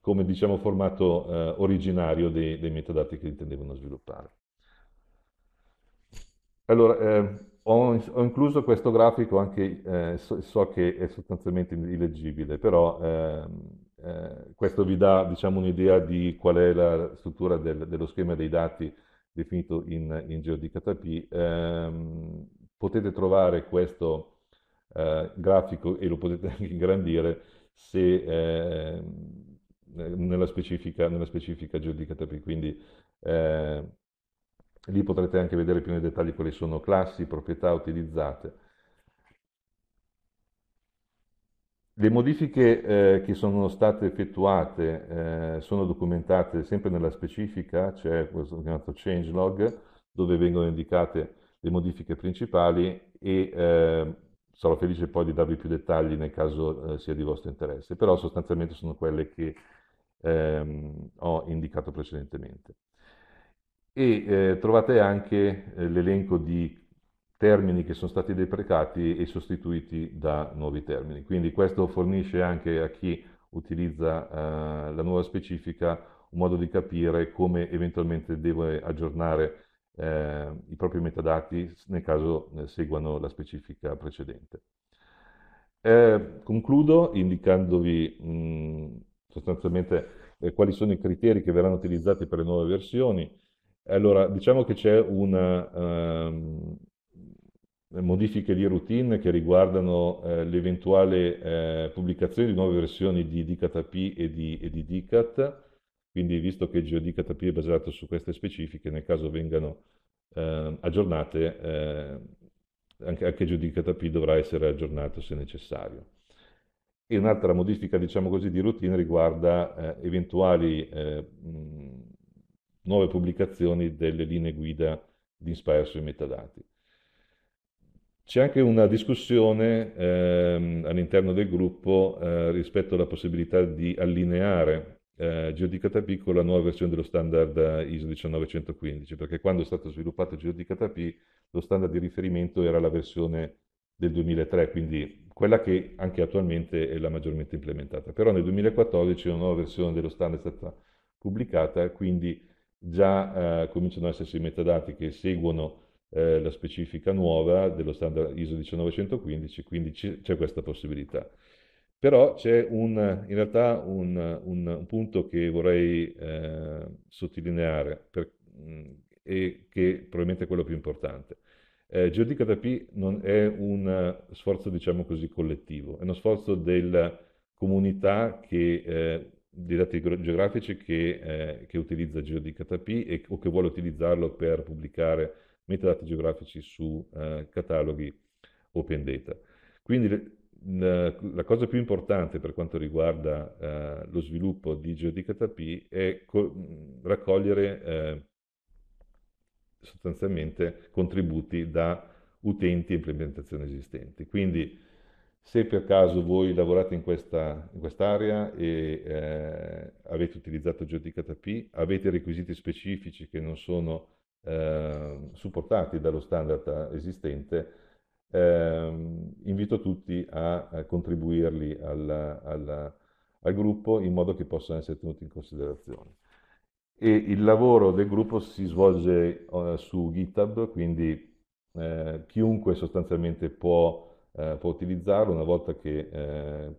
come diciamo formato eh, originario dei, dei metadati che intendevano sviluppare. Allora, eh, ho, ho, incluso questo grafico anche, eh, so, so, che è sostanzialmente illeggibile, però ehm, eh, questo vi dà diciamo, un'idea di qual è la struttura del, dello schema dei dati definito in, in GeoDKTP. Eh, potete trovare questo eh, grafico e lo potete anche ingrandire se ehm, nella specifica, nella specifica GeoDKTP, quindi eh, lì potrete anche vedere più nei dettagli quali sono classi, proprietà utilizzate. Le modifiche eh, che sono state effettuate eh, sono documentate sempre nella specifica, c'è questo chiamato changelog, dove vengono indicate le modifiche principali e eh, sarò felice poi di darvi più dettagli nel caso eh, sia di vostro interesse, però sostanzialmente sono quelle che ehm, ho indicato precedentemente. E eh, trovate anche eh, l'elenco di termini che sono stati deprecati e sostituiti da nuovi termini. Quindi questo fornisce anche a chi utilizza eh, la nuova specifica un modo di capire come eventualmente deve aggiornare eh, i propri metadati nel caso eh, seguano la specifica precedente. Eh, concludo indicandovi mh, sostanzialmente eh, quali sono i criteri che verranno utilizzati per le nuove versioni. Allora, diciamo che c'è una, um, modifiche di routine che riguardano eh, l'eventuale eh, pubblicazione di nuove versioni di DKTP e di, e di DCAT, quindi visto che GeoDKTP è basato su queste specifiche, nel caso vengano eh, aggiornate, eh, anche, anche GeoDKTP dovrà essere aggiornato se necessario. e un'altra modifica, diciamo così, di routine riguarda eh, eventuali eh, mh, nuove pubblicazioni delle linee guida di Inspire sui metadati. C'è anche una discussione ehm, all'interno del gruppo eh, rispetto alla possibilità di allineare eh, GeoDKP con la nuova versione dello standard ISO 19115, perché quando è stato sviluppato GeoDKP lo standard di riferimento era la versione del 2003, quindi quella che anche attualmente è la maggiormente implementata. Però nel 2014 una nuova versione dello standard è stata pubblicata, quindi già eh, cominciano ad esserci metadati che seguono eh, la specifica nuova dello standard ISO 19115, quindi c'è questa possibilità. Però c'è in realtà un, un, un, punto che vorrei eh, sottolineare per, mh, e che probabilmente è quello più importante. Eh, GeoDKP non è un sforzo, diciamo così, collettivo, è uno sforzo della comunità che, eh, dei dati geografici che, eh, che utilizza GeoDKP e, o che vuole utilizzarlo per pubblicare metadati geografici su eh, cataloghi open data. Quindi la, la, cosa più importante per quanto riguarda eh, lo sviluppo di GeoDKP è co- raccogliere eh, sostanzialmente contributi da utenti e implementazioni esistenti. Quindi se per caso voi lavorate in, questa, in quest'area e eh, avete utilizzato GeoDKP, avete requisiti specifici che non sono eh, supportati dallo standard esistente, eh, invito tutti a, a contribuirli al, al, al, gruppo in modo che possano essere tenuti in considerazione. E il lavoro del gruppo si svolge uh, su GitHub, quindi eh, chiunque sostanzialmente può, eh, può, utilizzarlo una volta che eh,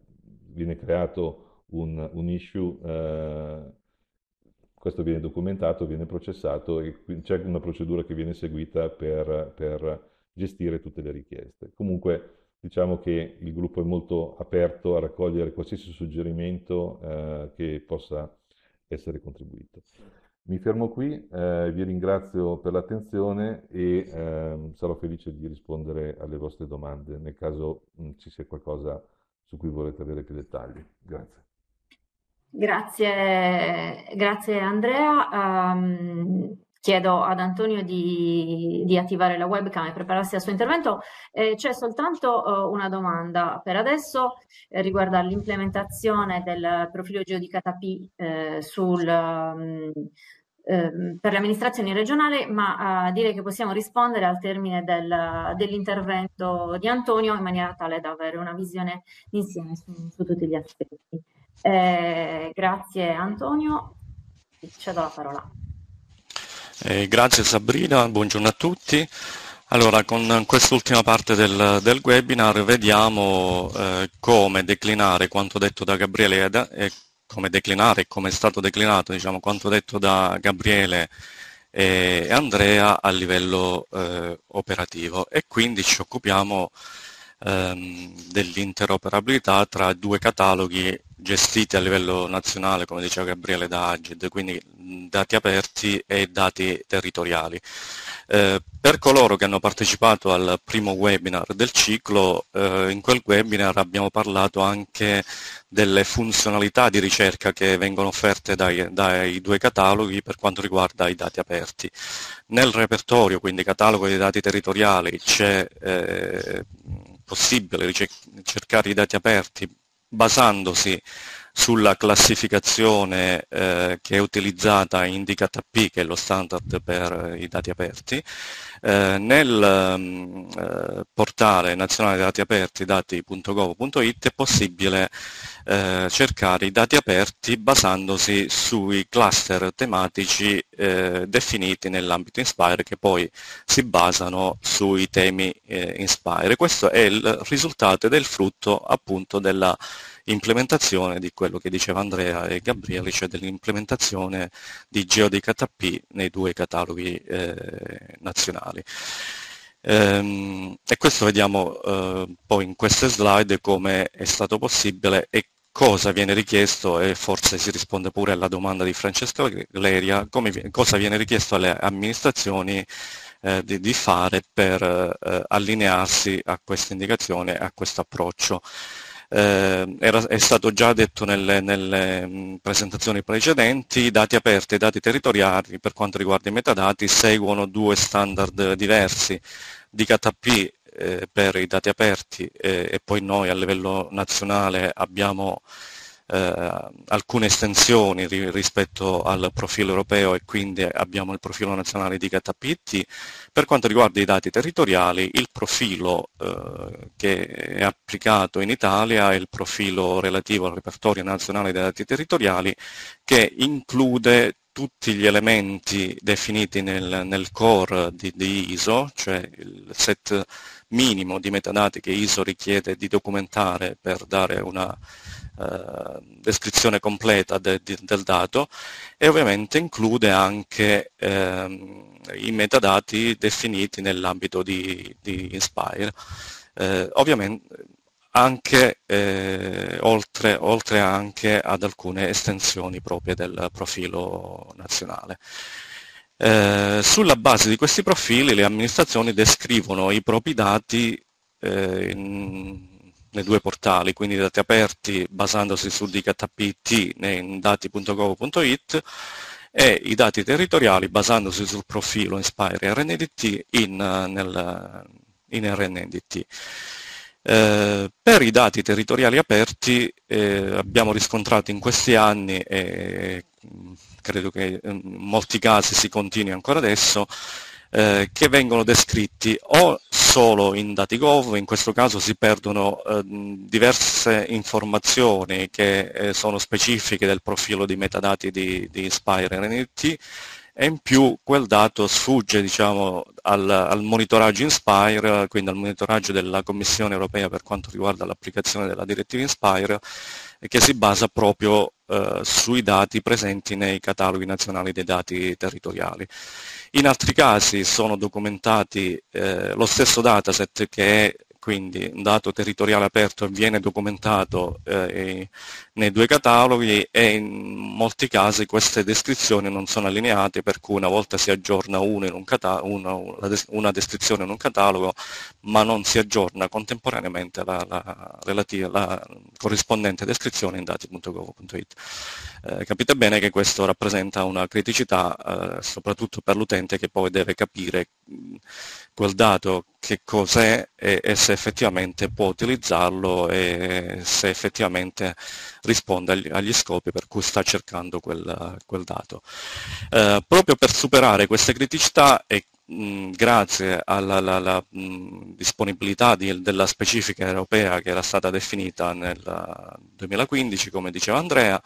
viene creato un, un issue eh, questo viene documentato, viene processato e c'è una procedura che viene seguita per, per, gestire tutte le richieste. Comunque diciamo che il gruppo è molto aperto a raccogliere qualsiasi suggerimento eh, che possa essere contribuito. Mi fermo qui, eh, vi ringrazio per l'attenzione e eh, sarò felice di rispondere alle vostre domande nel caso mh, ci sia qualcosa su cui volete avere più dettagli. Grazie. Grazie, grazie Andrea. Um, chiedo ad Antonio di, di, attivare la webcam e prepararsi al suo intervento. Eh, c'è soltanto uh, una domanda per adesso eh, riguardo all'implementazione del profilo GeoDKP eh, sul, um, eh, per le amministrazioni regionali, ma uh, direi che possiamo rispondere al termine del, dell'intervento di Antonio in maniera tale da avere una visione insieme su, su tutti gli aspetti. Eh, grazie Antonio, cedo la parola. Eh, grazie Sabrina, buongiorno a tutti. Allora, con quest'ultima parte del, del, webinar vediamo eh, come declinare quanto detto da Gabriele e, da, e come declinare e come è stato declinato diciamo, quanto detto da Gabriele e Andrea a livello eh, operativo. E quindi ci occupiamo ehm, dell'interoperabilità tra due cataloghi gestiti a livello nazionale, come diceva Gabriele, da Agid, quindi dati aperti e dati territoriali. Eh, per coloro che hanno partecipato al primo webinar del ciclo, eh, in quel webinar abbiamo parlato anche delle funzionalità di ricerca che vengono offerte dai, dai due cataloghi per quanto riguarda i dati aperti. Nel repertorio, quindi catalogo dei dati territoriali, c'è eh, possibile ricercare i dati aperti basandosi sulla classificazione eh, che è utilizzata in DKP, che è lo standard per i dati aperti, eh, nel mm, eh, portale nazionale dei dati aperti dati.gov.it è possibile eh, cercare i dati aperti basandosi sui cluster tematici eh, definiti nell'ambito Inspire che poi si basano sui temi eh, Inspire. Questo è il risultato del frutto appunto della implementazione di quello che diceva Andrea e Gabriele, cioè dell'implementazione di GeoDKP nei due cataloghi eh, nazionali. Ehm, e questo vediamo eh, poi in queste slide come è stato possibile e cosa viene richiesto e forse si risponde pure alla domanda di Francesco Gleria, come, cosa viene richiesto alle amministrazioni eh, di, di, fare per eh, allinearsi a questa indicazione, a questo approccio. Eh, era, è stato già detto nelle, nelle mh, presentazioni precedenti, i dati aperti e i dati territoriali per quanto riguarda i metadati seguono due standard diversi. DKP eh, per i dati aperti eh, e poi noi a livello nazionale abbiamo eh, alcune estensioni ri rispetto al profilo europeo e quindi abbiamo il profilo nazionale di GataPT. Per quanto riguarda i dati territoriali, il profilo eh, che è applicato in Italia è il profilo relativo al repertorio nazionale dei dati territoriali che include tutti gli elementi definiti nel, nel core di, di, ISO, cioè il set minimo di metadati che ISO richiede di documentare per dare una eh, descrizione completa de, de, del dato e ovviamente include anche ehm, i metadati definiti nell'ambito di, di, Inspire. Eh, ovviamente anche, eh, oltre, oltre, anche ad alcune estensioni proprie del profilo nazionale. Eh, sulla base di questi profili le amministrazioni descrivono i propri dati eh, in, nei due portali, quindi dati aperti basandosi su DKPT in dati.gov.it e i dati territoriali basandosi sul profilo Inspire RNDT in, nel, in RNDT. Eh, per i dati territoriali aperti eh, abbiamo riscontrato in questi anni, e credo che in molti casi si continui ancora adesso, eh, che vengono descritti o solo in Datigov, in questo caso si perdono eh, diverse informazioni che eh, sono specifiche del profilo di metadati di, di Inspire NLT e in più quel dato sfugge diciamo, al, al, monitoraggio Inspire, quindi al monitoraggio della Commissione europea per quanto riguarda l'applicazione della direttiva Inspire, che si basa proprio eh, sui dati presenti nei cataloghi nazionali dei dati territoriali. In altri casi sono documentati eh, lo stesso dataset che è quindi un dato territoriale aperto viene documentato eh, nei due cataloghi e in molti casi queste descrizioni non sono allineate per cui una volta si aggiorna un una, una, descrizione in un catalogo ma non si aggiorna contemporaneamente la, la, relativa, la corrispondente descrizione in dati.gov.it. Eh, capite bene che questo rappresenta una criticità eh, soprattutto per l'utente che poi deve capire quel dato che cos'è e, e, se effettivamente può utilizzarlo e se effettivamente risponde agli, agli scopi per cui sta cercando quel, quel dato. Eh, proprio per superare queste criticità e mh, grazie alla, alla, alla mh, disponibilità di, della specifica europea che era stata definita nel 2015, come diceva Andrea,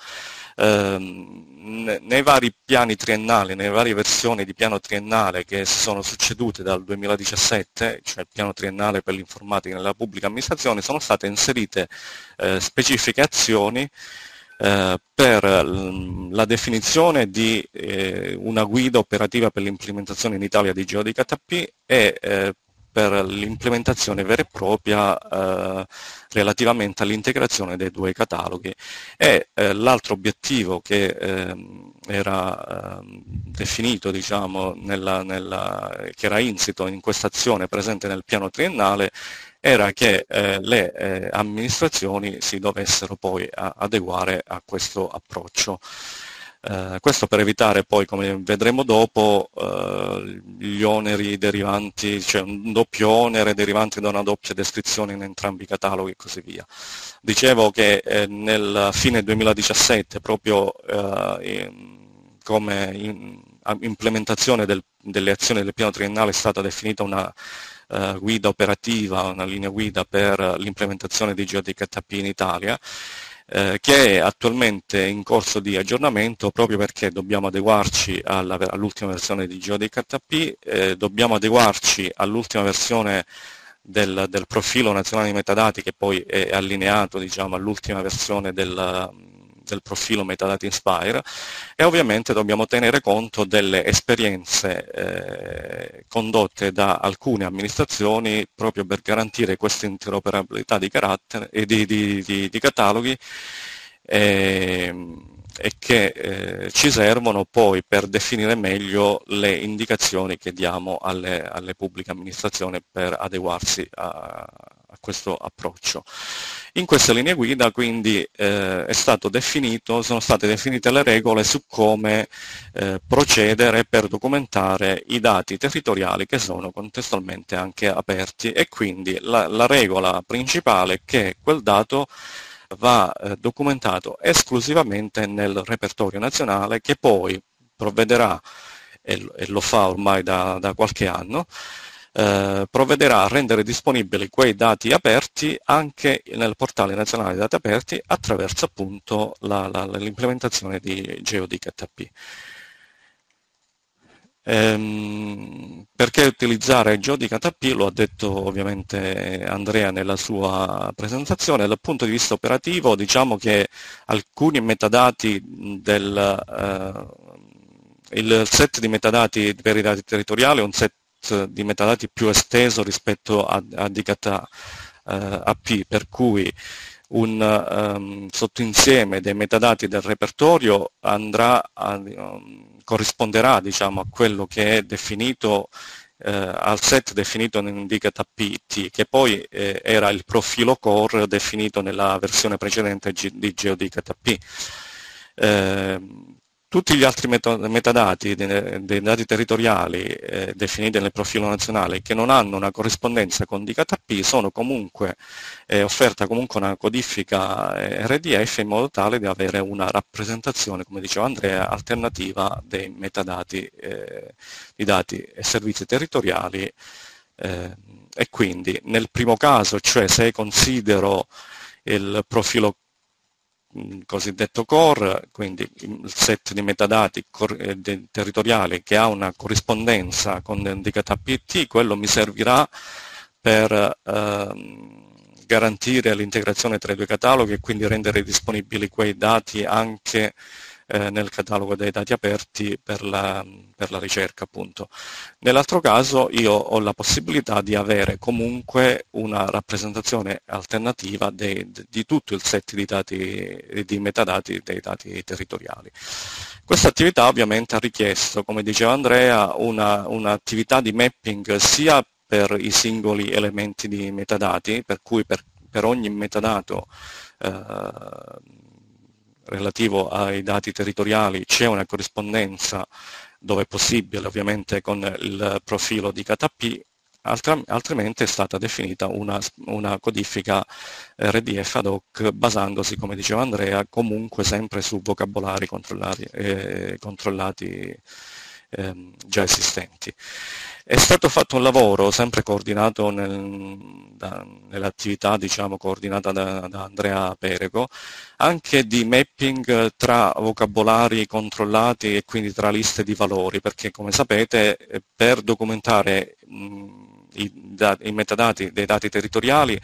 ehm, nei vari piani triennali, nelle varie versioni di piano triennale che si sono succedute dal 2017, cioè il piano triennale per l'informatica nella pubblica amministrazione, sono state inserite eh, specifiche azioni eh, per la definizione di eh, una guida operativa per l'implementazione in Italia di GeoDKP e eh, per l'implementazione vera e propria eh, relativamente all'integrazione dei due cataloghi. E eh, l'altro obiettivo che eh, era ehm, definito, diciamo, nella, nella, che era insito in questa azione presente nel piano triennale era che eh, le eh, amministrazioni si dovessero poi adeguare a questo approccio. Eh, questo per evitare poi, come vedremo dopo, eh, gli oneri derivanti, cioè un doppio onere derivante da una doppia descrizione in entrambi i cataloghi e così via. Dicevo che eh, nel fine 2017, proprio eh, in, come in, implementazione del, delle azioni del piano triennale è stata definita una uh, guida operativa, una linea guida per l'implementazione di GeoDKP in Italia eh, che è attualmente in corso di aggiornamento proprio perché dobbiamo adeguarci all'ultima versione di GeoDKP, eh, dobbiamo adeguarci all'ultima versione del, del, profilo nazionale di metadati che poi è allineato diciamo, all'ultima versione del, del profilo Metadata Inspire e ovviamente dobbiamo tenere conto delle esperienze eh, condotte da alcune amministrazioni proprio per garantire questa interoperabilità di, eh, di, di, di cataloghi eh, e che eh, ci servono poi per definire meglio le indicazioni che diamo alle, alle pubbliche amministrazioni per adeguarsi a, a questo approccio. In queste linee guida quindi eh, definito, sono state definite le regole su come eh, procedere per documentare i dati territoriali che sono contestualmente anche aperti e quindi la, la regola principale è che quel dato va eh, documentato esclusivamente nel repertorio nazionale che poi provvederà, e, e lo fa ormai da, da qualche anno, eh, provvederà a rendere disponibili quei dati aperti anche nel portale nazionale dati aperti attraverso appunto l'implementazione di GeoDKTP. Ehm, perché utilizzare GeoDKTP, lo ha detto ovviamente Andrea nella sua presentazione, dal punto di vista operativo diciamo che alcuni metadati del eh, il set di metadati per i dati territoriali è un set di metadati più esteso rispetto a, a DKTA eh, AP, per cui un um, sottoinsieme dei metadati del repertorio andrà a, um, corrisponderà diciamo, a quello che è definito eh, al set definito in DKT, che poi eh, era il profilo core definito nella versione precedente di GeoDKTP. Eh, tutti gli altri metadati dei, dati territoriali eh, definiti nel profilo nazionale che non hanno una corrispondenza con DKP sono comunque eh, offerta comunque una codifica eh, RDF in modo tale da avere una rappresentazione, come diceva Andrea, alternativa dei metadati eh, di dati e servizi territoriali eh, e quindi nel primo caso, cioè se considero il profilo cosiddetto core, quindi il set di metadati eh, territoriali che ha una corrispondenza con l'indicata PT, quello mi servirà per eh, garantire l'integrazione tra i due cataloghi e quindi rendere disponibili quei dati anche eh, nel catalogo dei dati aperti per la, per la ricerca appunto. Nell'altro caso io ho la possibilità di avere comunque una rappresentazione alternativa de, de, di tutto il set di, dati, di metadati dei dati territoriali. Questa attività ovviamente ha richiesto, come diceva Andrea, un'attività un di mapping sia per i singoli elementi di metadati, per cui per, per ogni metadato eh, relativo ai dati territoriali c'è una corrispondenza dove è possibile ovviamente con il profilo di KTP, altrimenti è stata definita una, una, codifica RDF ad hoc basandosi, come diceva Andrea, comunque sempre su vocabolari controllati, eh, controllati eh, già esistenti. È stato fatto un lavoro sempre coordinato nel, da, nell'attività diciamo, coordinata da, da, Andrea Perego, anche di mapping tra vocabolari controllati e quindi tra liste di valori, perché come sapete per documentare mh, i, i, metadati dei dati territoriali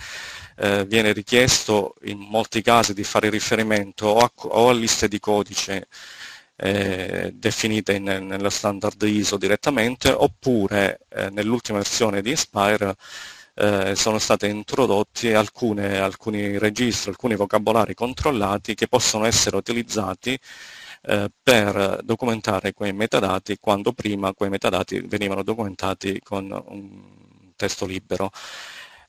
eh, viene richiesto in molti casi di fare riferimento o a, o a liste di codice eh, definite in, nello standard ISO direttamente, oppure eh, nell'ultima versione di Inspire eh, sono state introdotti alcune, alcuni registri, alcuni vocabolari controllati che possono essere utilizzati eh, per documentare quei metadati quando prima quei metadati venivano documentati con un testo libero.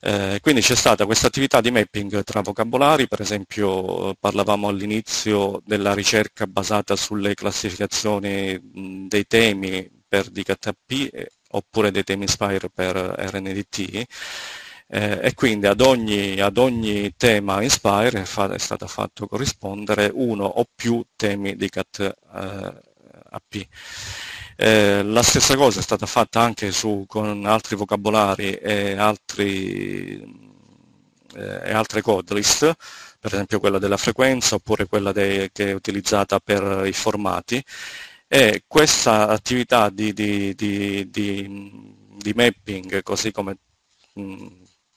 Eh, quindi c'è stata questa attività di mapping tra vocabolari, per esempio parlavamo all'inizio della ricerca basata sulle classificazioni dei temi per DKTP eh, oppure dei temi Inspire per RNDT eh, e quindi ad ogni, ad ogni tema Inspire è, fa, è, stato fatto corrispondere uno o più temi CAT eh, la stessa cosa è stata fatta anche su, con altri vocabolari e, altri, eh, e altre code list, per esempio quella della frequenza oppure quella de, che è utilizzata per i formati. E questa attività di, di, di, di mapping, così come mh,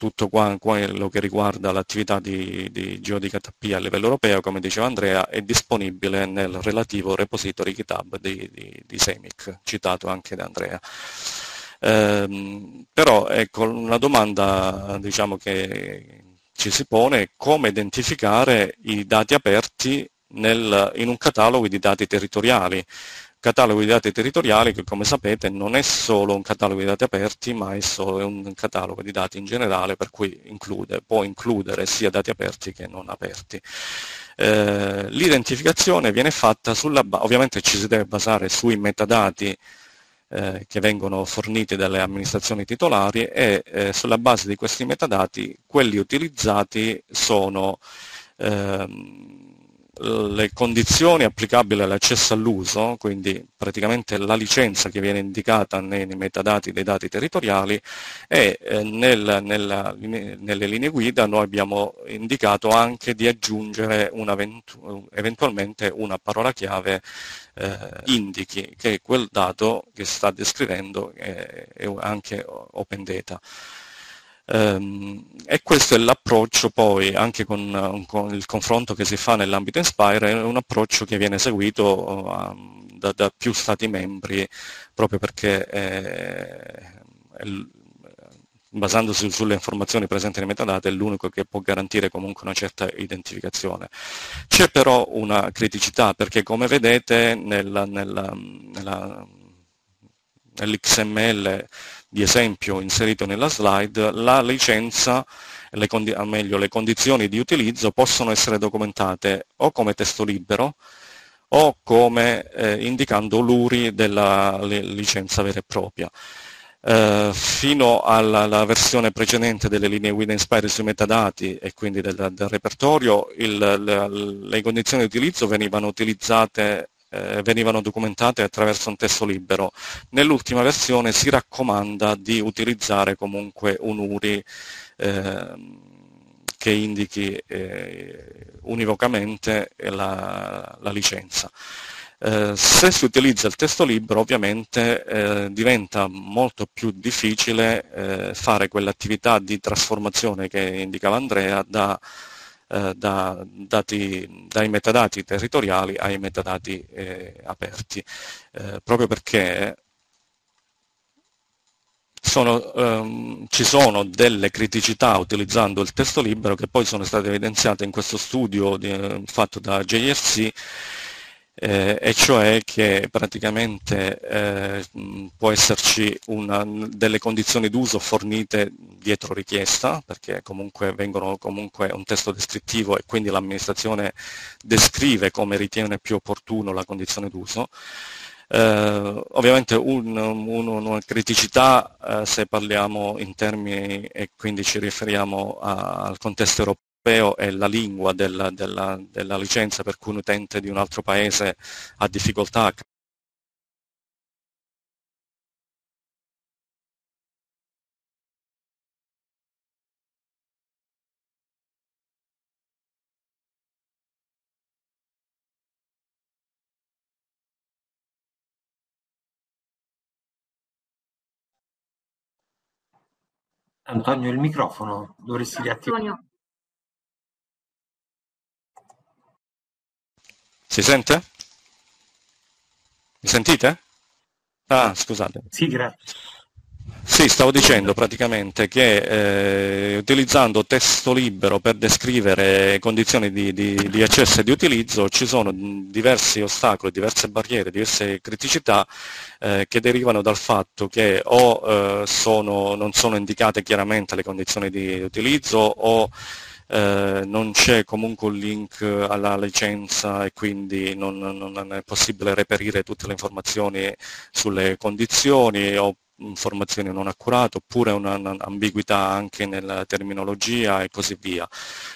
tutto qua, quello che riguarda l'attività di, di GeoDKP a livello europeo, come diceva Andrea, è disponibile nel relativo repository GitHub di, di, di Semic, citato anche da Andrea. Ehm, però ecco, una domanda diciamo, che ci si pone è come identificare i dati aperti nel, in un catalogo di dati territoriali catalogo di dati territoriali che come sapete non è solo un catalogo di dati aperti ma è, solo, è un catalogo di dati in generale per cui include, può includere sia dati aperti che non aperti. Eh, l'identificazione viene fatta sulla base, ovviamente ci si deve basare sui metadati eh, che vengono forniti dalle amministrazioni titolari e eh, sulla base di questi metadati quelli utilizzati sono ehm, le condizioni applicabili all'accesso all'uso, quindi praticamente la licenza che viene indicata nei, nei metadati dei dati territoriali e eh, nel, nella, nelle linee guida noi abbiamo indicato anche di aggiungere una, eventualmente una parola chiave eh, indichi che quel dato che sta descrivendo è, è anche open data. Um, e questo è l'approccio poi, anche con, con, il confronto che si fa nell'ambito Inspire, è un approccio che viene seguito uh, da, da, più Stati membri proprio perché è, è, basandosi sulle informazioni presenti nei metadati è l'unico che può garantire comunque una certa identificazione. C'è però una criticità perché come vedete nella, nella, nella, nell'XML di esempio inserito nella slide, la licenza, le o meglio le condizioni di utilizzo possono essere documentate o come testo libero o come eh, indicando l'URI della licenza vera e propria. Eh, fino alla, alla, versione precedente delle linee guida Inspire sui metadati e quindi del, del repertorio, il, le, le, condizioni di utilizzo venivano utilizzate eh, venivano documentate attraverso un testo libero. Nell'ultima versione si raccomanda di utilizzare comunque un URI eh, che indichi eh, univocamente la, la licenza. Eh, se si utilizza il testo libero ovviamente eh, diventa molto più difficile eh, fare quell'attività di trasformazione che indicava Andrea da eh, da, dati, dai metadati territoriali ai metadati eh, aperti, eh, proprio perché sono, ehm, ci sono delle criticità utilizzando il testo libero che poi sono state evidenziate in questo studio di, fatto da JRC eh, e cioè che praticamente eh, può esserci una, delle condizioni d'uso fornite dietro richiesta, perché comunque vengono comunque un testo descrittivo e quindi l'amministrazione descrive come ritiene più opportuno la condizione d'uso. Eh, ovviamente un, un, una criticità eh, se parliamo in termini e quindi ci riferiamo a, al contesto europeo europeo è la lingua della, della, della licenza per cui un utente di un altro paese ha difficoltà a Antonio, il microfono dovresti riattivare. Si sente? Mi sentite? Ah, scusate. Sì, grazie. Sì, stavo dicendo praticamente che eh, utilizzando testo libero per descrivere condizioni di, di, di, accesso e di utilizzo ci sono diversi ostacoli, diverse barriere, diverse criticità eh, che derivano dal fatto che o eh, sono, non sono indicate chiaramente le condizioni di utilizzo o eh, non c'è comunque un link alla licenza e quindi non, non, è possibile reperire tutte le informazioni sulle condizioni o informazioni non accurate oppure un'ambiguità anche nella terminologia e così via.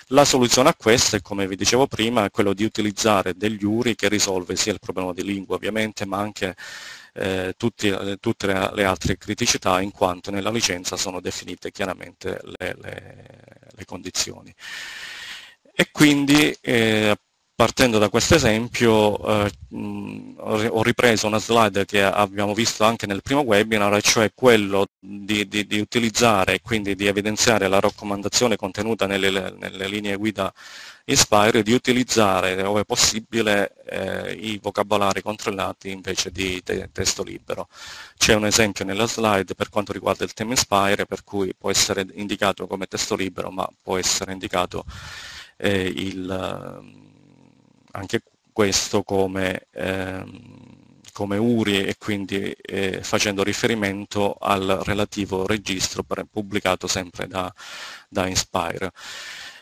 La soluzione a questo è, come vi dicevo prima, è quello di utilizzare degli URI che risolve sia il problema di lingua ovviamente ma anche eh, tutti, tutte le altre criticità in quanto nella licenza sono definite chiaramente le, le, le condizioni. E quindi eh, partendo da questo esempio eh, ho ripreso una slide che abbiamo visto anche nel primo webinar, cioè quello di, di, di utilizzare e quindi di evidenziare la raccomandazione contenuta nelle, nelle linee guida Inspire di utilizzare, ove possibile, eh, i vocabolari controllati invece di te testo libero. C'è un esempio nella slide per quanto riguarda il tema Inspire, per cui può essere indicato come testo libero, ma può essere indicato eh, il, anche questo come, ehm, come URI e quindi eh, facendo riferimento al relativo registro pubblicato sempre da, da Inspire.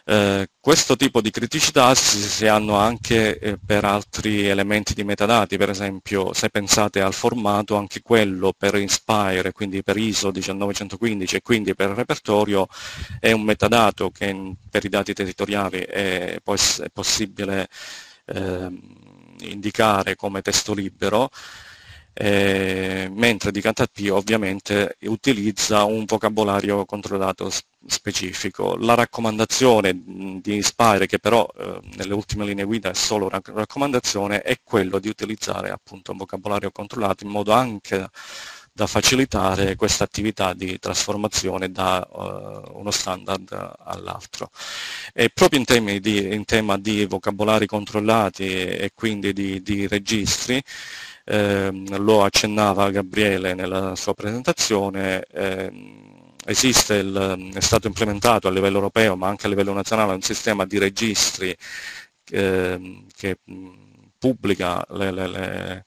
Eh, questo tipo di criticità si, si hanno anche eh, per altri elementi di metadati, per esempio se pensate al formato, anche quello per Inspire, quindi per ISO 1915 e quindi per il repertorio è un metadato che per i dati territoriali è, è possibile eh, indicare come testo libero, eh, mentre DKP ovviamente utilizza un vocabolario controllato specifico. La raccomandazione di Inspire, che però eh, nelle ultime linee guida è solo una raccomandazione, è quello di utilizzare appunto un vocabolario controllato in modo anche da facilitare questa attività di trasformazione da uh, uno standard all'altro. E proprio in, di, in, tema di vocabolari controllati e quindi di, di registri, eh, lo accennava Gabriele nella sua presentazione, eh, esiste il, è stato implementato a livello europeo ma anche a livello nazionale un sistema di registri eh, che pubblica le, le, le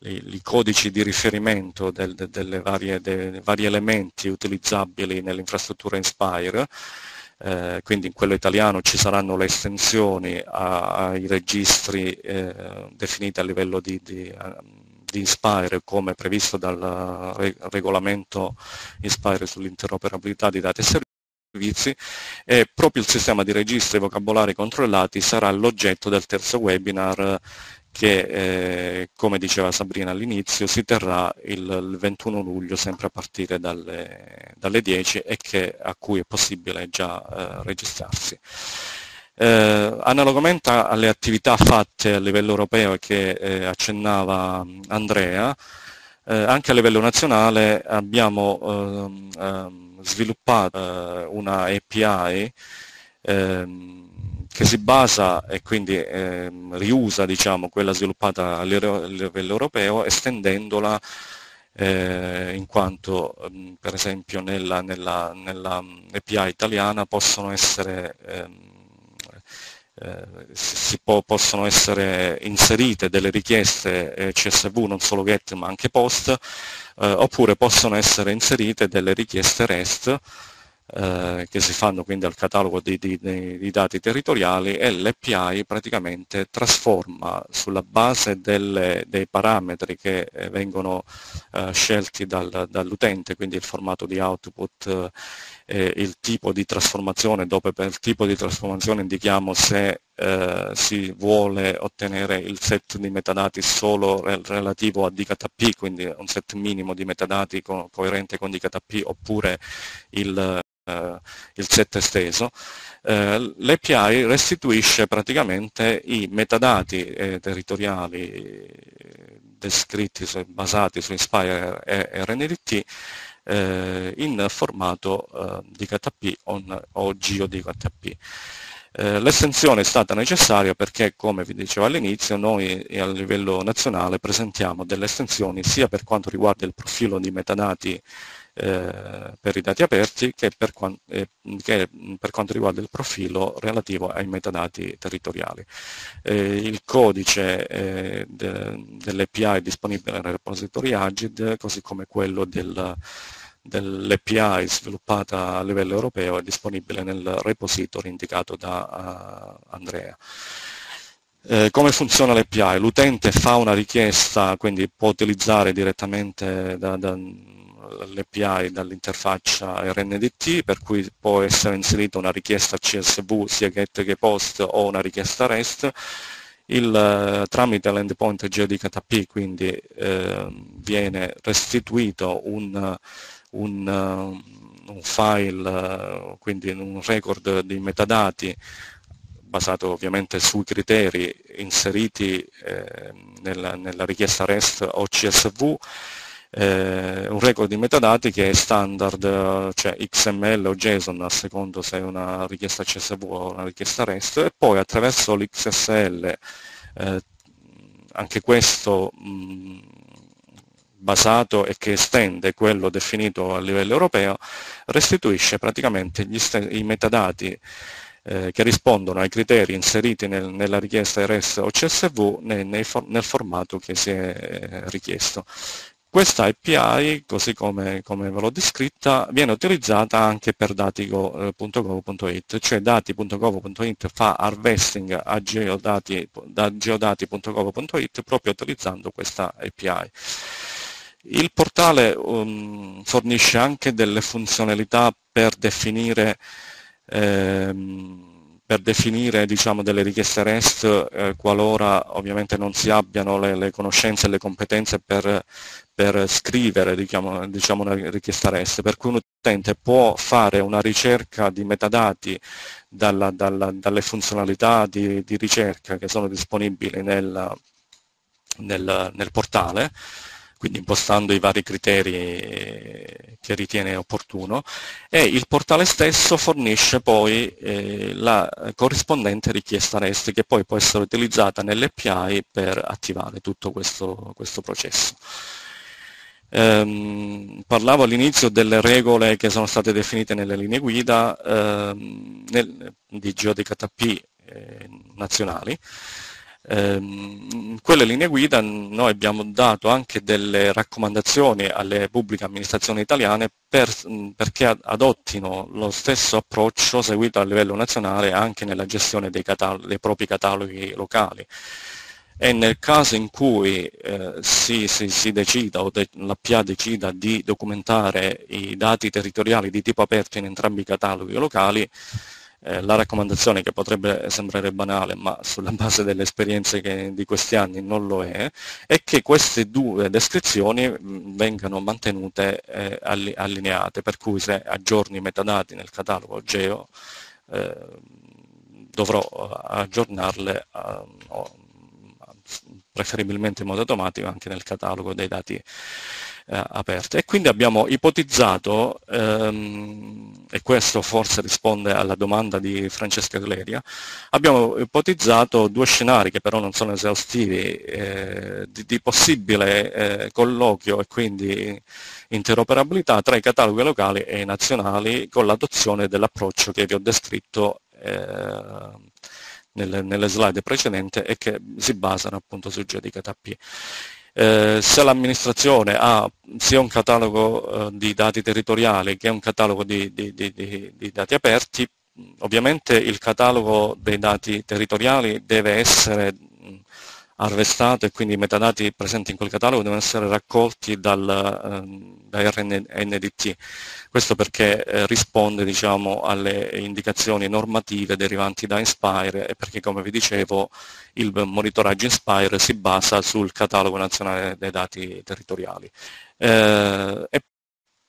i codici di riferimento del, de, varie, dei vari elementi utilizzabili nell'infrastruttura Inspire, eh, quindi in quello italiano ci saranno le estensioni ai registri eh, definiti a livello di, di, di, Inspire come previsto dal regolamento Inspire sull'interoperabilità di dati e servizi e proprio il sistema di registri vocabolari controllati sarà l'oggetto del terzo webinar che eh, come diceva Sabrina all'inizio si terrà il, il, 21 luglio sempre a partire dalle, dalle 10 e che, a cui è possibile già eh, registrarsi. Eh, analogamente alle attività fatte a livello europeo che eh, accennava Andrea, eh, anche a livello nazionale abbiamo ehm, ehm, sviluppato eh, una API ehm, che si basa e quindi eh, riusa diciamo, quella sviluppata a livello europeo estendendola eh, in quanto mh, per esempio nella, nella, nella, API italiana possono essere, ehm, eh, si può, possono essere inserite delle richieste eh, CSV non solo GET ma anche POST eh, oppure possono essere inserite delle richieste REST eh, che si fanno quindi al catalogo di, di, di, dati territoriali e l'API praticamente trasforma sulla base delle, dei parametri che eh, vengono eh, scelti dal, dall'utente, quindi il formato di output, eh, il tipo di trasformazione, dove per il tipo di trasformazione indichiamo se eh, si vuole ottenere il set di metadati solo relativo a DKP, quindi un set minimo di metadati co coerente con DKP, oppure il, eh, il set esteso, eh, l'API restituisce praticamente i metadati eh, territoriali descritti, basati su Inspire e RNDT eh, in formato eh, DKP on, o GeoDKP. Eh, l'estensione è stata necessaria perché, come vi dicevo all'inizio, noi a livello nazionale presentiamo delle estensioni sia per quanto riguarda il profilo di metadati eh, per i dati aperti che per, eh, che per, quanto riguarda il profilo relativo ai metadati territoriali. Eh, il codice eh, de, dell'API è disponibile nel repository Agid, così come quello del, dell'API sviluppata a livello europeo è disponibile nel repository indicato da uh, Andrea. Eh, come funziona l'API? L'utente fa una richiesta, quindi può utilizzare direttamente da, da, l'API dall'interfaccia RNDT per cui può essere inserita una richiesta CSV sia GET che POST o una richiesta REST il, eh, tramite l'endpoint GDKP quindi eh, viene restituito un, un, uh, un file, uh, quindi un record di metadati basato ovviamente sui criteri inseriti eh, nella, nella, richiesta REST o CSV eh, un record di metadati che è standard, cioè XML o JSON a secondo se è una richiesta CSV o una richiesta REST. E poi attraverso l'XSL eh, anche questo mh, basato e che estende quello definito a livello europeo restituisce praticamente i metadati eh, che rispondono ai criteri inseriti nel, nella richiesta RS o CSV nei, nei nel formato che si è eh, richiesto. Questa API, così come, come ve l'ho descritta, viene utilizzata anche per dati.gov.it, cioè dati.gov.it fa harvesting a geodati, da geodati.gov.it proprio utilizzando questa API. Il portale um, fornisce anche delle funzionalità per definire ehm, per definire diciamo, delle richieste REST eh, qualora ovviamente non si abbiano le, le conoscenze e le competenze per, per scrivere diciamo, diciamo, una richiesta REST, per cui un utente può fare una ricerca di metadati dalla, dalla, dalle funzionalità di, di, ricerca che sono disponibili nel, nel, nel portale, quindi impostando i vari criteri che ritiene opportuno e il portale stesso fornisce poi eh, la corrispondente richiesta REST che poi può essere utilizzata nell'API per attivare tutto questo, questo processo. Ehm, parlavo all'inizio delle regole che sono state definite nelle linee guida ehm, nel, di GeoDKTP eh, nazionali in quelle linee guida noi abbiamo dato anche delle raccomandazioni alle pubbliche amministrazioni italiane per, perché adottino lo stesso approccio seguito a livello nazionale anche nella gestione dei, dei propri cataloghi locali. E nel caso in cui eh, si, si, si, decida o de, la PA decida di documentare i dati territoriali di tipo aperto in entrambi i cataloghi locali, eh, la raccomandazione che potrebbe sembrare banale, ma sulla base delle esperienze che, di questi anni non lo è, è che queste due descrizioni mh, vengano mantenute eh, allineate, per cui se aggiorni i metadati nel catalogo Geo eh, dovrò aggiornarle a, preferibilmente in modo automatico anche nel catalogo dei dati eh, aperte. E quindi abbiamo ipotizzato, ehm, e questo forse risponde alla domanda di Francesca Gleria, abbiamo ipotizzato due scenari che però non sono esaustivi, eh, di, di, possibile eh, colloquio e quindi interoperabilità tra i cataloghi locali e i nazionali con l'adozione dell'approccio che vi ho descritto eh, nelle, nelle, slide precedenti e che si basano appunto su GDKTP. Eh, se l'amministrazione ha sia un catalogo eh, di dati territoriali che un catalogo di, di, di, di, dati aperti, ovviamente il catalogo dei dati territoriali deve essere arrestato e quindi i metadati presenti in quel catalogo devono essere raccolti dal, ehm, da RNDT. Questo perché eh, risponde diciamo, alle indicazioni normative derivanti da Inspire e perché come vi dicevo il monitoraggio Inspire si basa sul catalogo nazionale dei dati territoriali. Eh,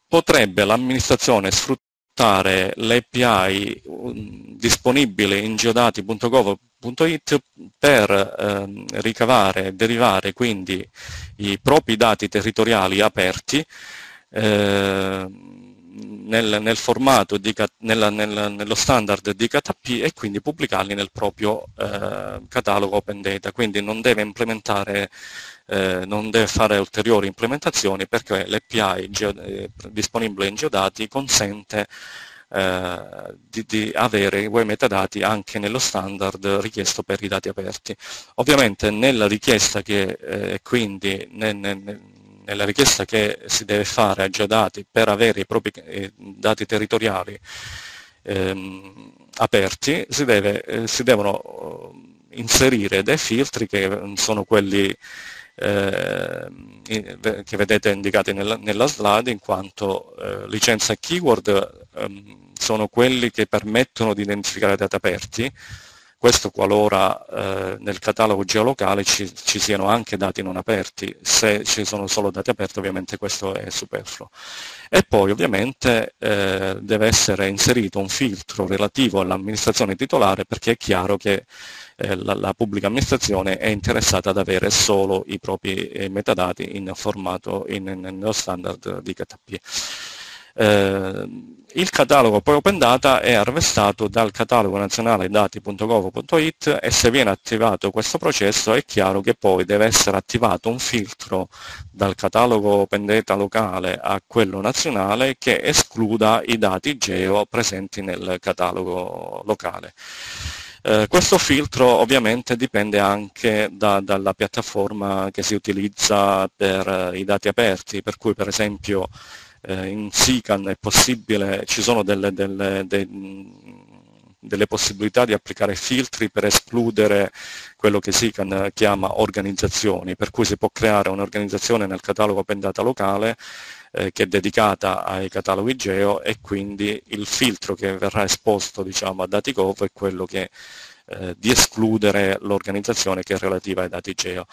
potrebbe l'amministrazione sfruttare sfruttare l'API um, disponibile in geodati.gov.it per ehm, ricavare derivare quindi i propri dati territoriali aperti eh, nel, nel, formato di, nella, nel, nello standard di KTP e quindi pubblicarli nel proprio eh, catalogo Open Data, quindi non deve implementare eh, non deve fare ulteriori implementazioni perché l'API eh, disponibile in Geodati consente eh, di, di, avere quei metadati anche nello standard richiesto per i dati aperti. Ovviamente nella richiesta che eh, quindi nel, nel, nella richiesta che si deve fare a Geodati per avere i propri eh, dati territoriali ehm, aperti si, deve, si devono inserire dei filtri che sono quelli che vedete indicati nella, nella slide in quanto eh, licenza keyword ehm, sono quelli che permettono di identificare dati aperti questo qualora eh, nel catalogo geolocale ci, ci, siano anche dati non aperti, se ci sono solo dati aperti ovviamente questo è superfluo. E poi ovviamente eh, deve essere inserito un filtro relativo all'amministrazione titolare perché è chiaro che eh, la, la, pubblica amministrazione è interessata ad avere solo i propri eh, metadati in formato in, in, nello standard di KTP. Eh, il catalogo poi Open Data è arrestato dal catalogo nazionale dati.gov.it e se viene attivato questo processo è chiaro che poi deve essere attivato un filtro dal catalogo Open Data locale a quello nazionale che escluda i dati geo presenti nel catalogo locale. Eh, questo filtro ovviamente dipende anche da, dalla piattaforma che si utilizza per eh, i dati aperti, per cui per esempio eh, in SICAN ci sono delle, delle, dei, delle possibilità di applicare filtri per escludere quello che SICAN chiama organizzazioni, per cui si può creare un'organizzazione nel catalogo Open Data locale eh, che è dedicata ai cataloghi geo e quindi il filtro che verrà esposto diciamo, a DatiGov è quello che eh, di escludere l'organizzazione che è relativa ai dati geo.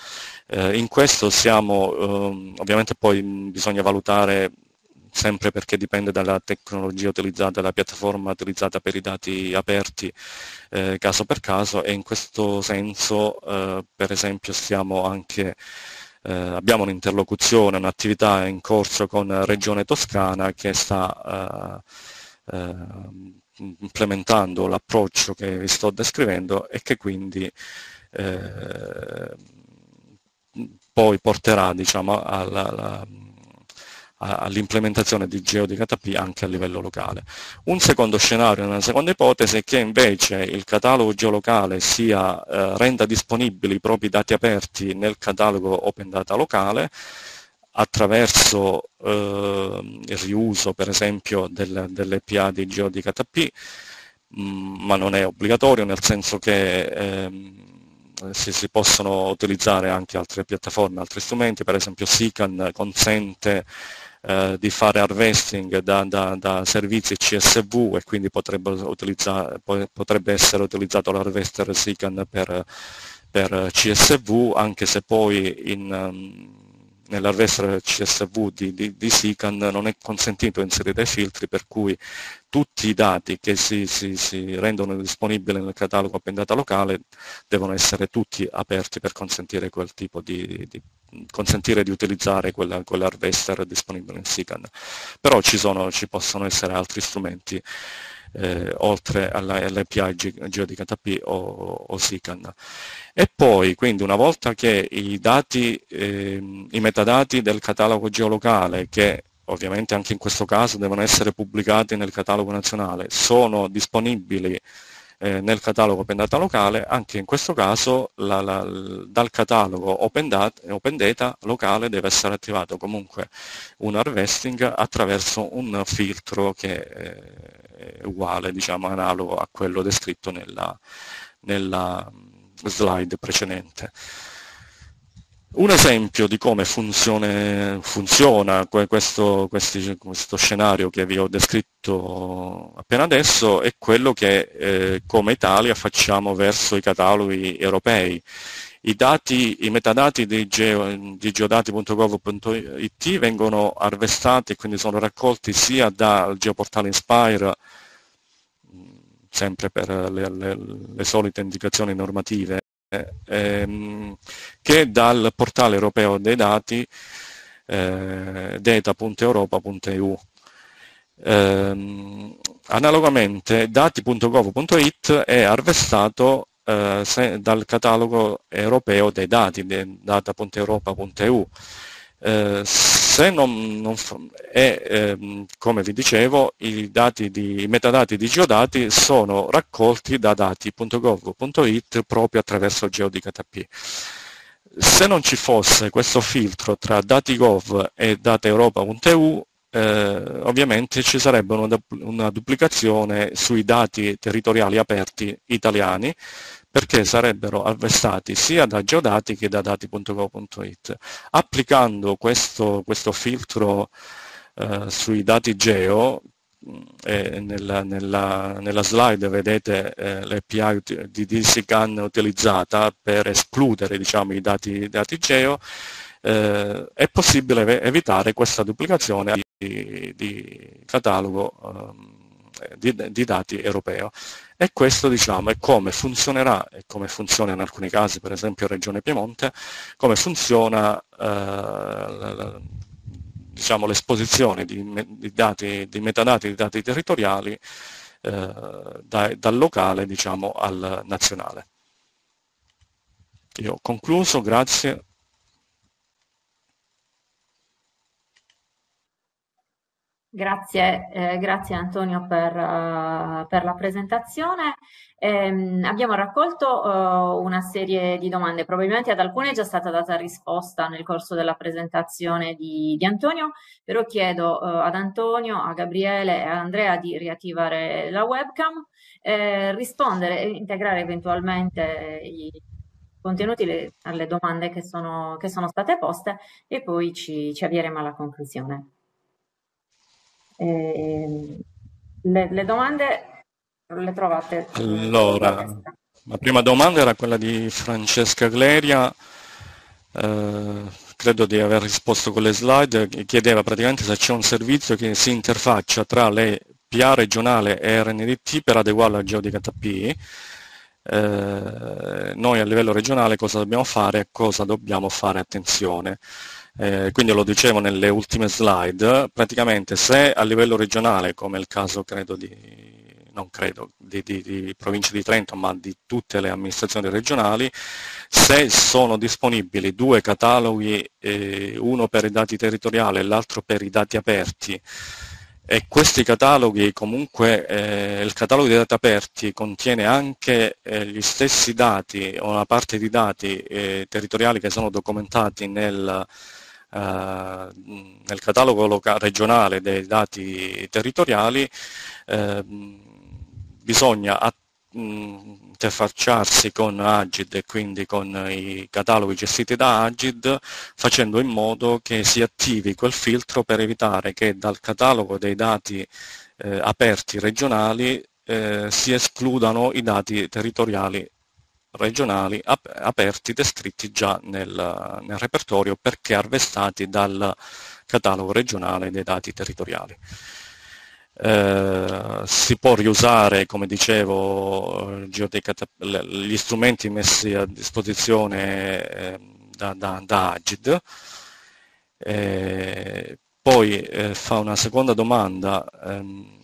Eh, in questo siamo, ehm, ovviamente poi bisogna valutare sempre perché dipende dalla tecnologia utilizzata, dalla piattaforma utilizzata per i dati aperti eh, caso per caso. E in questo senso eh, per esempio anche eh, abbiamo un'interlocuzione, un'attività in corso con Regione Toscana che sta eh, eh, implementando l'approccio che vi sto descrivendo e che quindi eh, poi porterà diciamo, alla, alla all'implementazione di GeoDKP anche a livello locale. Un secondo scenario, una seconda ipotesi è che invece il catalogo geolocale sia, eh, renda disponibili i propri dati aperti nel catalogo Open Data locale attraverso eh, il riuso per esempio del, dell'API di GeoDKP, mm, ma non è obbligatorio nel senso che ehm, si, si, possono utilizzare anche altre piattaforme, altri strumenti, per esempio SICAN consente eh, di fare harvesting da, da, da, servizi CSV e quindi potrebbe, potrebbe essere utilizzato l'harvester SICAN per, per, CSV, anche se poi in, um, nell'harvester CSV di, di, di, SICAN non è consentito inserire filtri per cui tutti i dati che si, si, si, rendono disponibili nel catalogo Open Data locale devono essere tutti aperti per consentire quel tipo di, di consentire di utilizzare quella, quell'harvester disponibile in SICAN. Però ci, sono, ci possono essere altri strumenti eh, oltre all'API GeoDKP o, o SICAN. E poi, quindi, una volta che i dati, eh, i metadati del catalogo geolocale, che ovviamente anche in questo caso devono essere pubblicati nel catalogo nazionale, sono disponibili eh, nel catalogo Open Data locale, anche in questo caso la, la, dal catalogo Open Data, Open Data, locale deve essere attivato comunque un harvesting attraverso un filtro che eh, è uguale, diciamo, analogo a quello descritto nella, nella slide precedente. Un esempio di come funzione, funziona questo, questi, questo, scenario che vi ho descritto appena adesso è quello che eh, come Italia facciamo verso i cataloghi europei. I, dati, i metadati di, geo, di geodati.gov.it vengono arvestati e quindi sono raccolti sia dal geoportale Inspire sempre per le, le, le solite indicazioni normative ehm, che dal portale europeo dei dati eh, data.europa.eu. Eh, analogamente dati.gov.it è arvestato eh, dal catalogo europeo dei dati, data.europa.eu. Eh, se non, non è, eh, come vi dicevo, i, di, i, metadati di geodati sono raccolti da dati.gov.it proprio attraverso GeoDKP. Se non ci fosse questo filtro tra dati.gov e dataeuropa.eu, eh, ovviamente ci sarebbe una, una duplicazione sui dati territoriali aperti italiani, perché sarebbero arvestati sia da geodati che da dati.gov.it. Applicando questo, questo filtro eh, sui dati geo, mm, eh, nella, nella, nella, slide vedete eh, l'API di DCGAN utilizzata per escludere diciamo, i, dati, dati geo, eh, è possibile evitare questa duplicazione di, di catalogo um, di, di, dati europeo. E questo diciamo, è come funzionerà e come funziona in alcuni casi, per esempio Regione Piemonte, come funziona eh, diciamo, l'esposizione di, di, dati, di metadati di dati territoriali eh, da, dal locale diciamo, al nazionale. Io ho concluso, grazie. Grazie, eh, grazie Antonio per, uh, per la presentazione. Eh, abbiamo raccolto uh, una serie di domande, probabilmente ad alcune è già stata data risposta nel corso della presentazione di, di Antonio, però chiedo uh, ad Antonio, a Gabriele e a Andrea di riattivare la webcam, eh, rispondere e integrare eventualmente i contenuti le, alle domande che sono, che sono, state poste e poi ci, ci avvieremo alla conclusione. Eh, le, le, domande le trovate? Allora, la prima domanda era quella di Francesca Gleria, eh, credo di aver risposto con le slide, chiedeva praticamente se c'è un servizio che si interfaccia tra le PA regionale e RNDT per adeguarla al GeoDKP. Eh, noi a livello regionale cosa dobbiamo fare e cosa dobbiamo fare attenzione. Eh, quindi lo dicevo nelle ultime slide, praticamente se a livello regionale, come il caso credo di, non credo, di, di, di provincia di Trento, ma di tutte le amministrazioni regionali, se sono disponibili due cataloghi, eh, uno per i dati territoriali e l'altro per i dati aperti, e questi cataloghi comunque eh, il catalogo dei dati aperti contiene anche eh, gli stessi dati o una parte di dati eh, territoriali che sono documentati nel, eh, nel catalogo regionale dei dati territoriali ehm, bisogna interfacciarsi con Agid e quindi con i cataloghi gestiti da Agid facendo in modo che si attivi quel filtro per evitare che dal catalogo dei dati eh, aperti regionali eh, si escludano i dati territoriali regionali ap aperti descritti già nel, nel, repertorio perché arvestati dal catalogo regionale dei dati territoriali. Eh, si può riusare, come dicevo, gli strumenti messi a disposizione eh, da, da, da, Agid. Eh, poi eh, fa una seconda domanda ehm,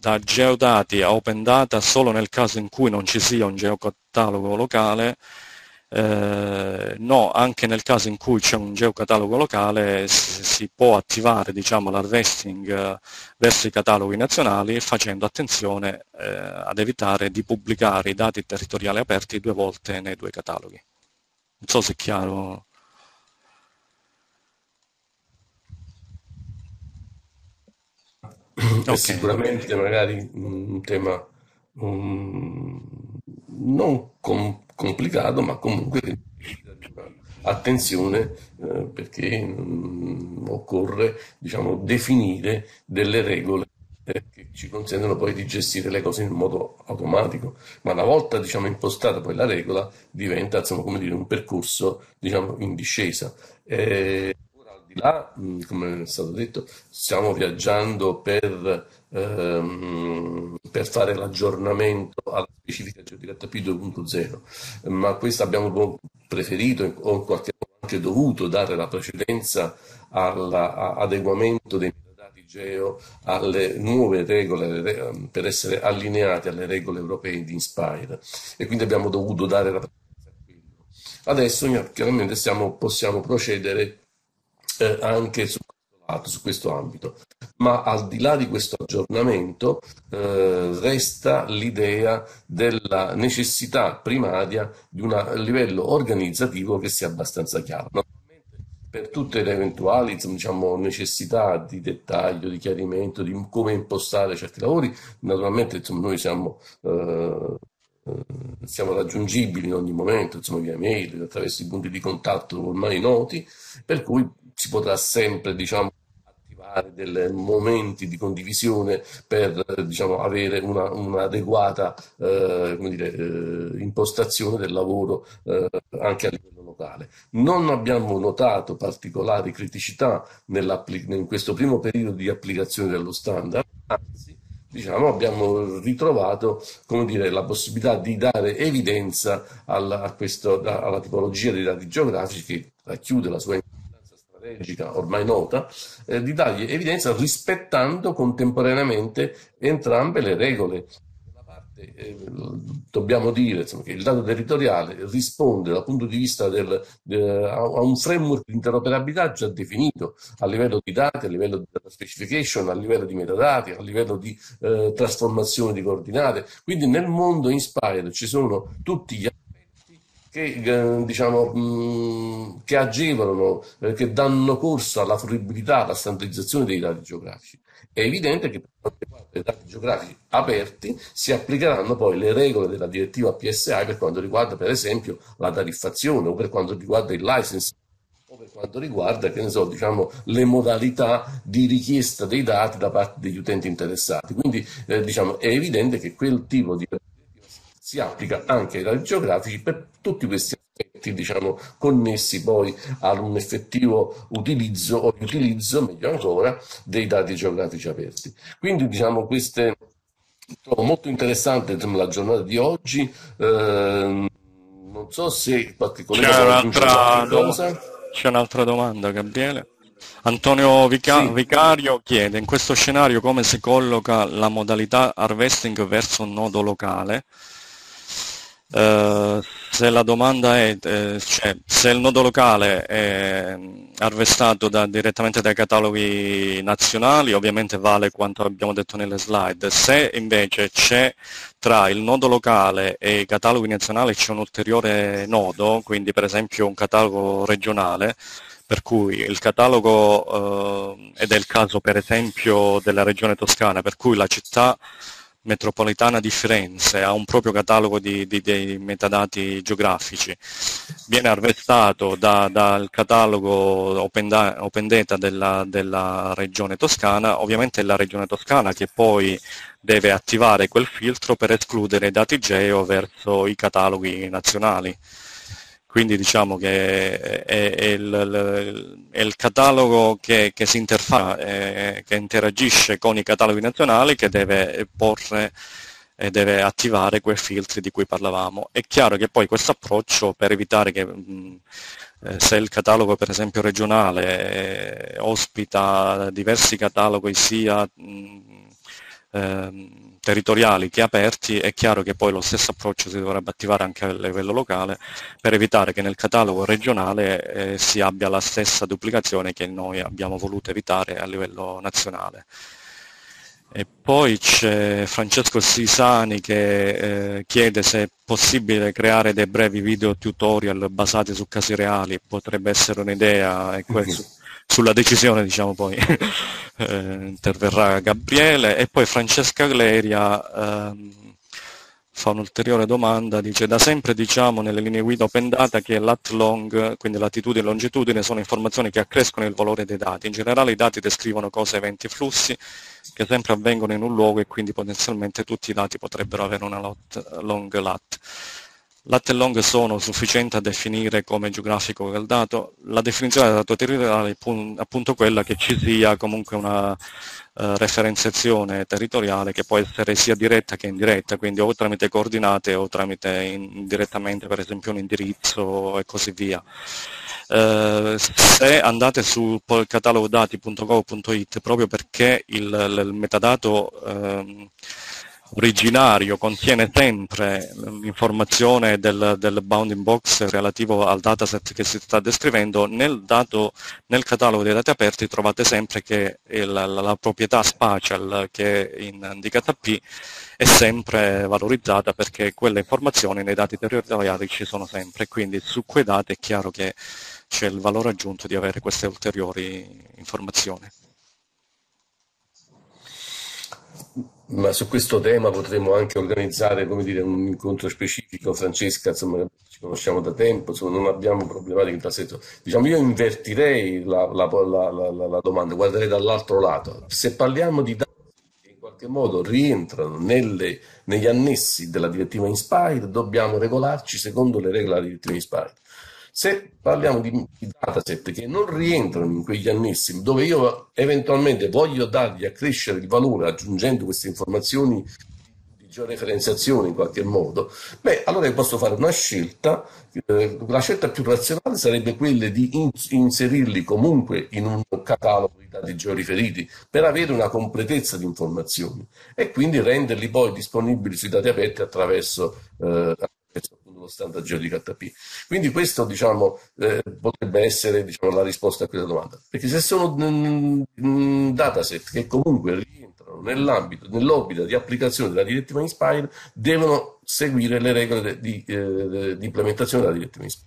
da geodati a open data solo nel caso in cui non ci sia un geocatalogo locale, eh, no, anche nel caso in cui c'è un geocatalogo locale si, si può attivare diciamo, l'harvesting eh, verso i cataloghi nazionali facendo attenzione eh, ad evitare di pubblicare i dati territoriali aperti due volte nei due cataloghi. Non so se è chiaro. Okay. sicuramente magari un tema um, non com complicato, ma comunque attenzione eh, perché um, occorre diciamo, definire delle regole che ci consentono poi di gestire le cose in modo automatico, ma una volta diciamo, impostata poi la regola diventa insomma, come dire, un percorso diciamo, in discesa. Eh, là, come è stato detto, stiamo viaggiando per, ehm, per fare l'aggiornamento alla specifica GeoDKP 2.0, ma questo abbiamo preferito o in qualche modo anche dovuto dare la precedenza all'adeguamento dei metadati geo alle nuove regole per essere allineati alle regole europee di Inspire e quindi abbiamo dovuto dare la precedenza a quello. Adesso chiaramente stiamo, possiamo procedere eh, anche su questo lato, su questo ambito. Ma al di là di questo aggiornamento eh, resta l'idea della necessità primaria di un livello organizzativo che sia abbastanza chiaro. per tutte le eventuali diciamo, necessità di dettaglio, di chiarimento, di come impostare certi lavori, naturalmente insomma, noi siamo eh, siamo raggiungibili in ogni momento, insomma, via mail, attraverso i punti di contatto ormai noti, per cui si potrà sempre diciamo, attivare dei momenti di condivisione per diciamo, avere un'adeguata una eh, eh, impostazione del lavoro eh, anche a livello locale. Non abbiamo notato particolari criticità in questo primo periodo di applicazione dello standard, anzi diciamo, abbiamo ritrovato dire, la possibilità di dare evidenza alla, questo, alla tipologia dei dati geografici che racchiude la sua strategica ormai nota, eh, di dargli evidenza rispettando contemporaneamente entrambe le regole eh, dobbiamo dire insomma, che il dato territoriale risponde dal punto di vista del, de, a un framework di interoperabilità già definito a livello di dati, a livello di specification, a livello di metadati, a livello di eh, trasformazione di coordinate. Quindi nel mondo Inspire ci sono tutti gli che, eh, diciamo, che agevolano, che danno corso alla fruibilità, alla standardizzazione dei dati geografici. È evidente che per quanto riguarda i dati geografici aperti si applicheranno poi le regole della direttiva PSI per quanto riguarda per esempio la tariffazione o per quanto riguarda il licensing o per quanto riguarda che ne so, diciamo, le modalità di richiesta dei dati da parte degli utenti interessati. Quindi eh, diciamo, è evidente che quel tipo di si applica anche ai dati geografici per tutti questi aspetti diciamo, connessi poi ad un effettivo utilizzo o riutilizzo, meglio ancora, dei dati geografici aperti. Quindi diciamo queste trovo molto interessante diciamo, la giornata di oggi. Eh, non so se qualche collega c'è un'altra, do... c'è un'altra domanda, Gabriele. Antonio Vica- sì. Vicario chiede in questo scenario come si colloca la modalità harvesting verso un nodo locale Uh, se la domanda è eh, cioè, se il nodo locale è arvestato da, direttamente dai cataloghi nazionali, ovviamente vale quanto abbiamo detto nelle slide. Se invece c'è tra il nodo locale e i cataloghi nazionali c'è un ulteriore nodo, quindi per esempio un catalogo regionale, per cui il catalogo, eh, ed è il caso per esempio della regione toscana, per cui la città metropolitana di Firenze ha un proprio catalogo di, di, di metadati geografici, viene arvestato da, dal catalogo open, da, open data della, della, regione toscana, ovviamente è la regione toscana che poi deve attivare quel filtro per escludere dati geo verso i cataloghi nazionali quindi diciamo che è, è, il, è il, catalogo che, che si interfaccia, eh, che interagisce con i cataloghi nazionali che deve porre e deve attivare quei filtri di cui parlavamo. È chiaro che poi questo approccio per evitare che eh, se il catalogo per esempio regionale eh, ospita diversi cataloghi sia ehm, territoriali che aperti, è chiaro che poi lo stesso approccio si dovrebbe attivare anche a livello locale per evitare che nel catalogo regionale eh, si abbia la stessa duplicazione che noi abbiamo voluto evitare a livello nazionale. E poi c'è Francesco Sisani che eh, chiede se è possibile creare dei brevi video tutorial basati su casi reali, potrebbe essere un'idea e questo, sulla decisione diciamo poi eh, interverrà Gabriele e poi Francesca Gleria ehm, fa un'ulteriore domanda, dice da sempre diciamo nelle linee guida open data che lat long, quindi latitudine e longitudine, sono informazioni che accrescono il valore dei dati. In generale i dati descrivono cose, eventi e flussi che sempre avvengono in un luogo e quindi potenzialmente tutti i dati potrebbero avere una lot, long lat. Lat e long sono sufficienti a definire come geografico il dato. La definizione del dato territoriale è appunto quella che ci sia comunque una uh, referenziazione territoriale che può essere sia diretta che indiretta, quindi o tramite coordinate o tramite indirettamente per esempio un indirizzo e così via. Uh, se andate su catalogodati.gov.it proprio perché il, il metadato uh, originario contiene sempre l'informazione del, del, bounding box relativo al dataset che si sta descrivendo, nel, dato, nel catalogo dei dati aperti trovate sempre che il, la, la, proprietà spatial che è in DKP è sempre valorizzata perché quelle informazioni nei dati territoriali ci sono sempre, quindi su quei dati è chiaro che c'è il valore aggiunto di avere queste ulteriori informazioni. Ma su questo tema potremmo anche organizzare dire, un incontro specifico. Francesca, insomma, ci conosciamo da tempo, insomma, non abbiamo problematiche in tal senso. Diciamo, io invertirei la, la, la, la, domanda, guarderei dall'altro lato. Se parliamo di dati che in qualche modo rientrano nelle, negli annessi della direttiva Inspire, dobbiamo regolarci secondo le regole della direttiva Inspire. Se parliamo di, di dataset che non rientrano in quegli annessi, dove io eventualmente voglio dargli a crescere il valore aggiungendo queste informazioni georeferenziazione in qualche modo, beh, allora io posso fare una scelta, eh, la scelta più razionale sarebbe quella di in, inserirli comunque in un catalogo di dati georiferiti per avere una completezza di informazioni e quindi renderli poi disponibili sui dati aperti attraverso, eh, attraverso standard GeoDKP. Quindi questo diciamo, eh, potrebbe essere diciamo, la risposta a questa domanda, perché se sono mm, mm, dataset che comunque rientrano nell'ambito, nell'orbita di applicazione della direttiva Inspire, devono seguire le regole di, eh, di implementazione della direttiva Inspire.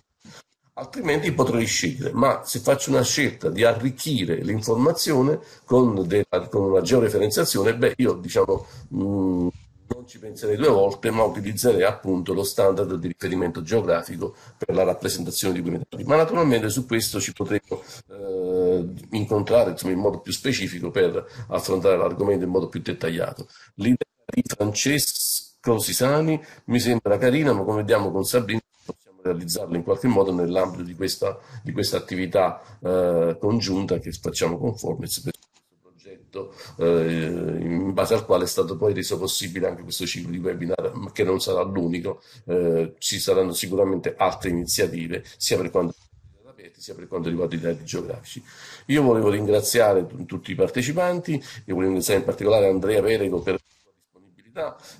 Altrimenti potrei scegliere, ma se faccio una scelta di arricchire l'informazione con, con una georeferenziazione, beh, io diciamo mh, mm, non ci penserei due volte, ma utilizzerei appunto lo standard di riferimento geografico per la rappresentazione di quei metalli. Ma naturalmente su questo ci potremo eh, incontrare insomma, in modo più specifico per affrontare l'argomento in modo più dettagliato. L'idea di Francesco Sisani mi sembra carina, ma come vediamo con Sabrina possiamo realizzarla in qualche modo nell'ambito di questa, di questa attività eh, congiunta che facciamo con Fornez progetto eh, in base al quale è stato poi reso possibile anche questo ciclo di webinar, che non sarà l'unico, eh, ci saranno sicuramente altre iniziative, sia per quanto sia per quanto riguarda i dati geografici. Io volevo ringraziare tutti i partecipanti e volevo ringraziare in particolare Andrea Perego per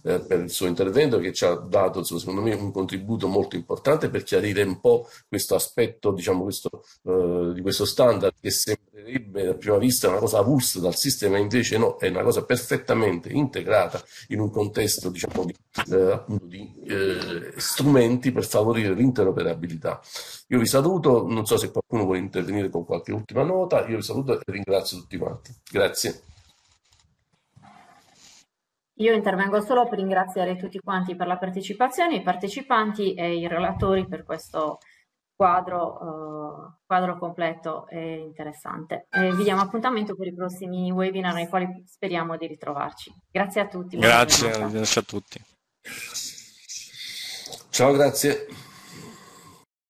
eh, per il suo intervento che ci ha dato secondo me un contributo molto importante per chiarire un po' questo aspetto diciamo questo, eh, di questo standard che sembrerebbe a prima vista una cosa avulsa dal sistema invece no, è una cosa perfettamente integrata in un contesto diciamo di, eh, di eh, strumenti per favorire l'interoperabilità. Io vi saluto, non so se qualcuno vuole intervenire con qualche ultima nota, io vi saluto e ringrazio tutti quanti. Grazie. Io intervengo solo per ringraziare tutti quanti per la partecipazione, i partecipanti e i relatori per questo quadro, uh, quadro completo e interessante. E vi diamo appuntamento per i prossimi webinar nei quali speriamo di ritrovarci. Grazie a tutti. Grazie, grazie a tutti. Ciao, grazie.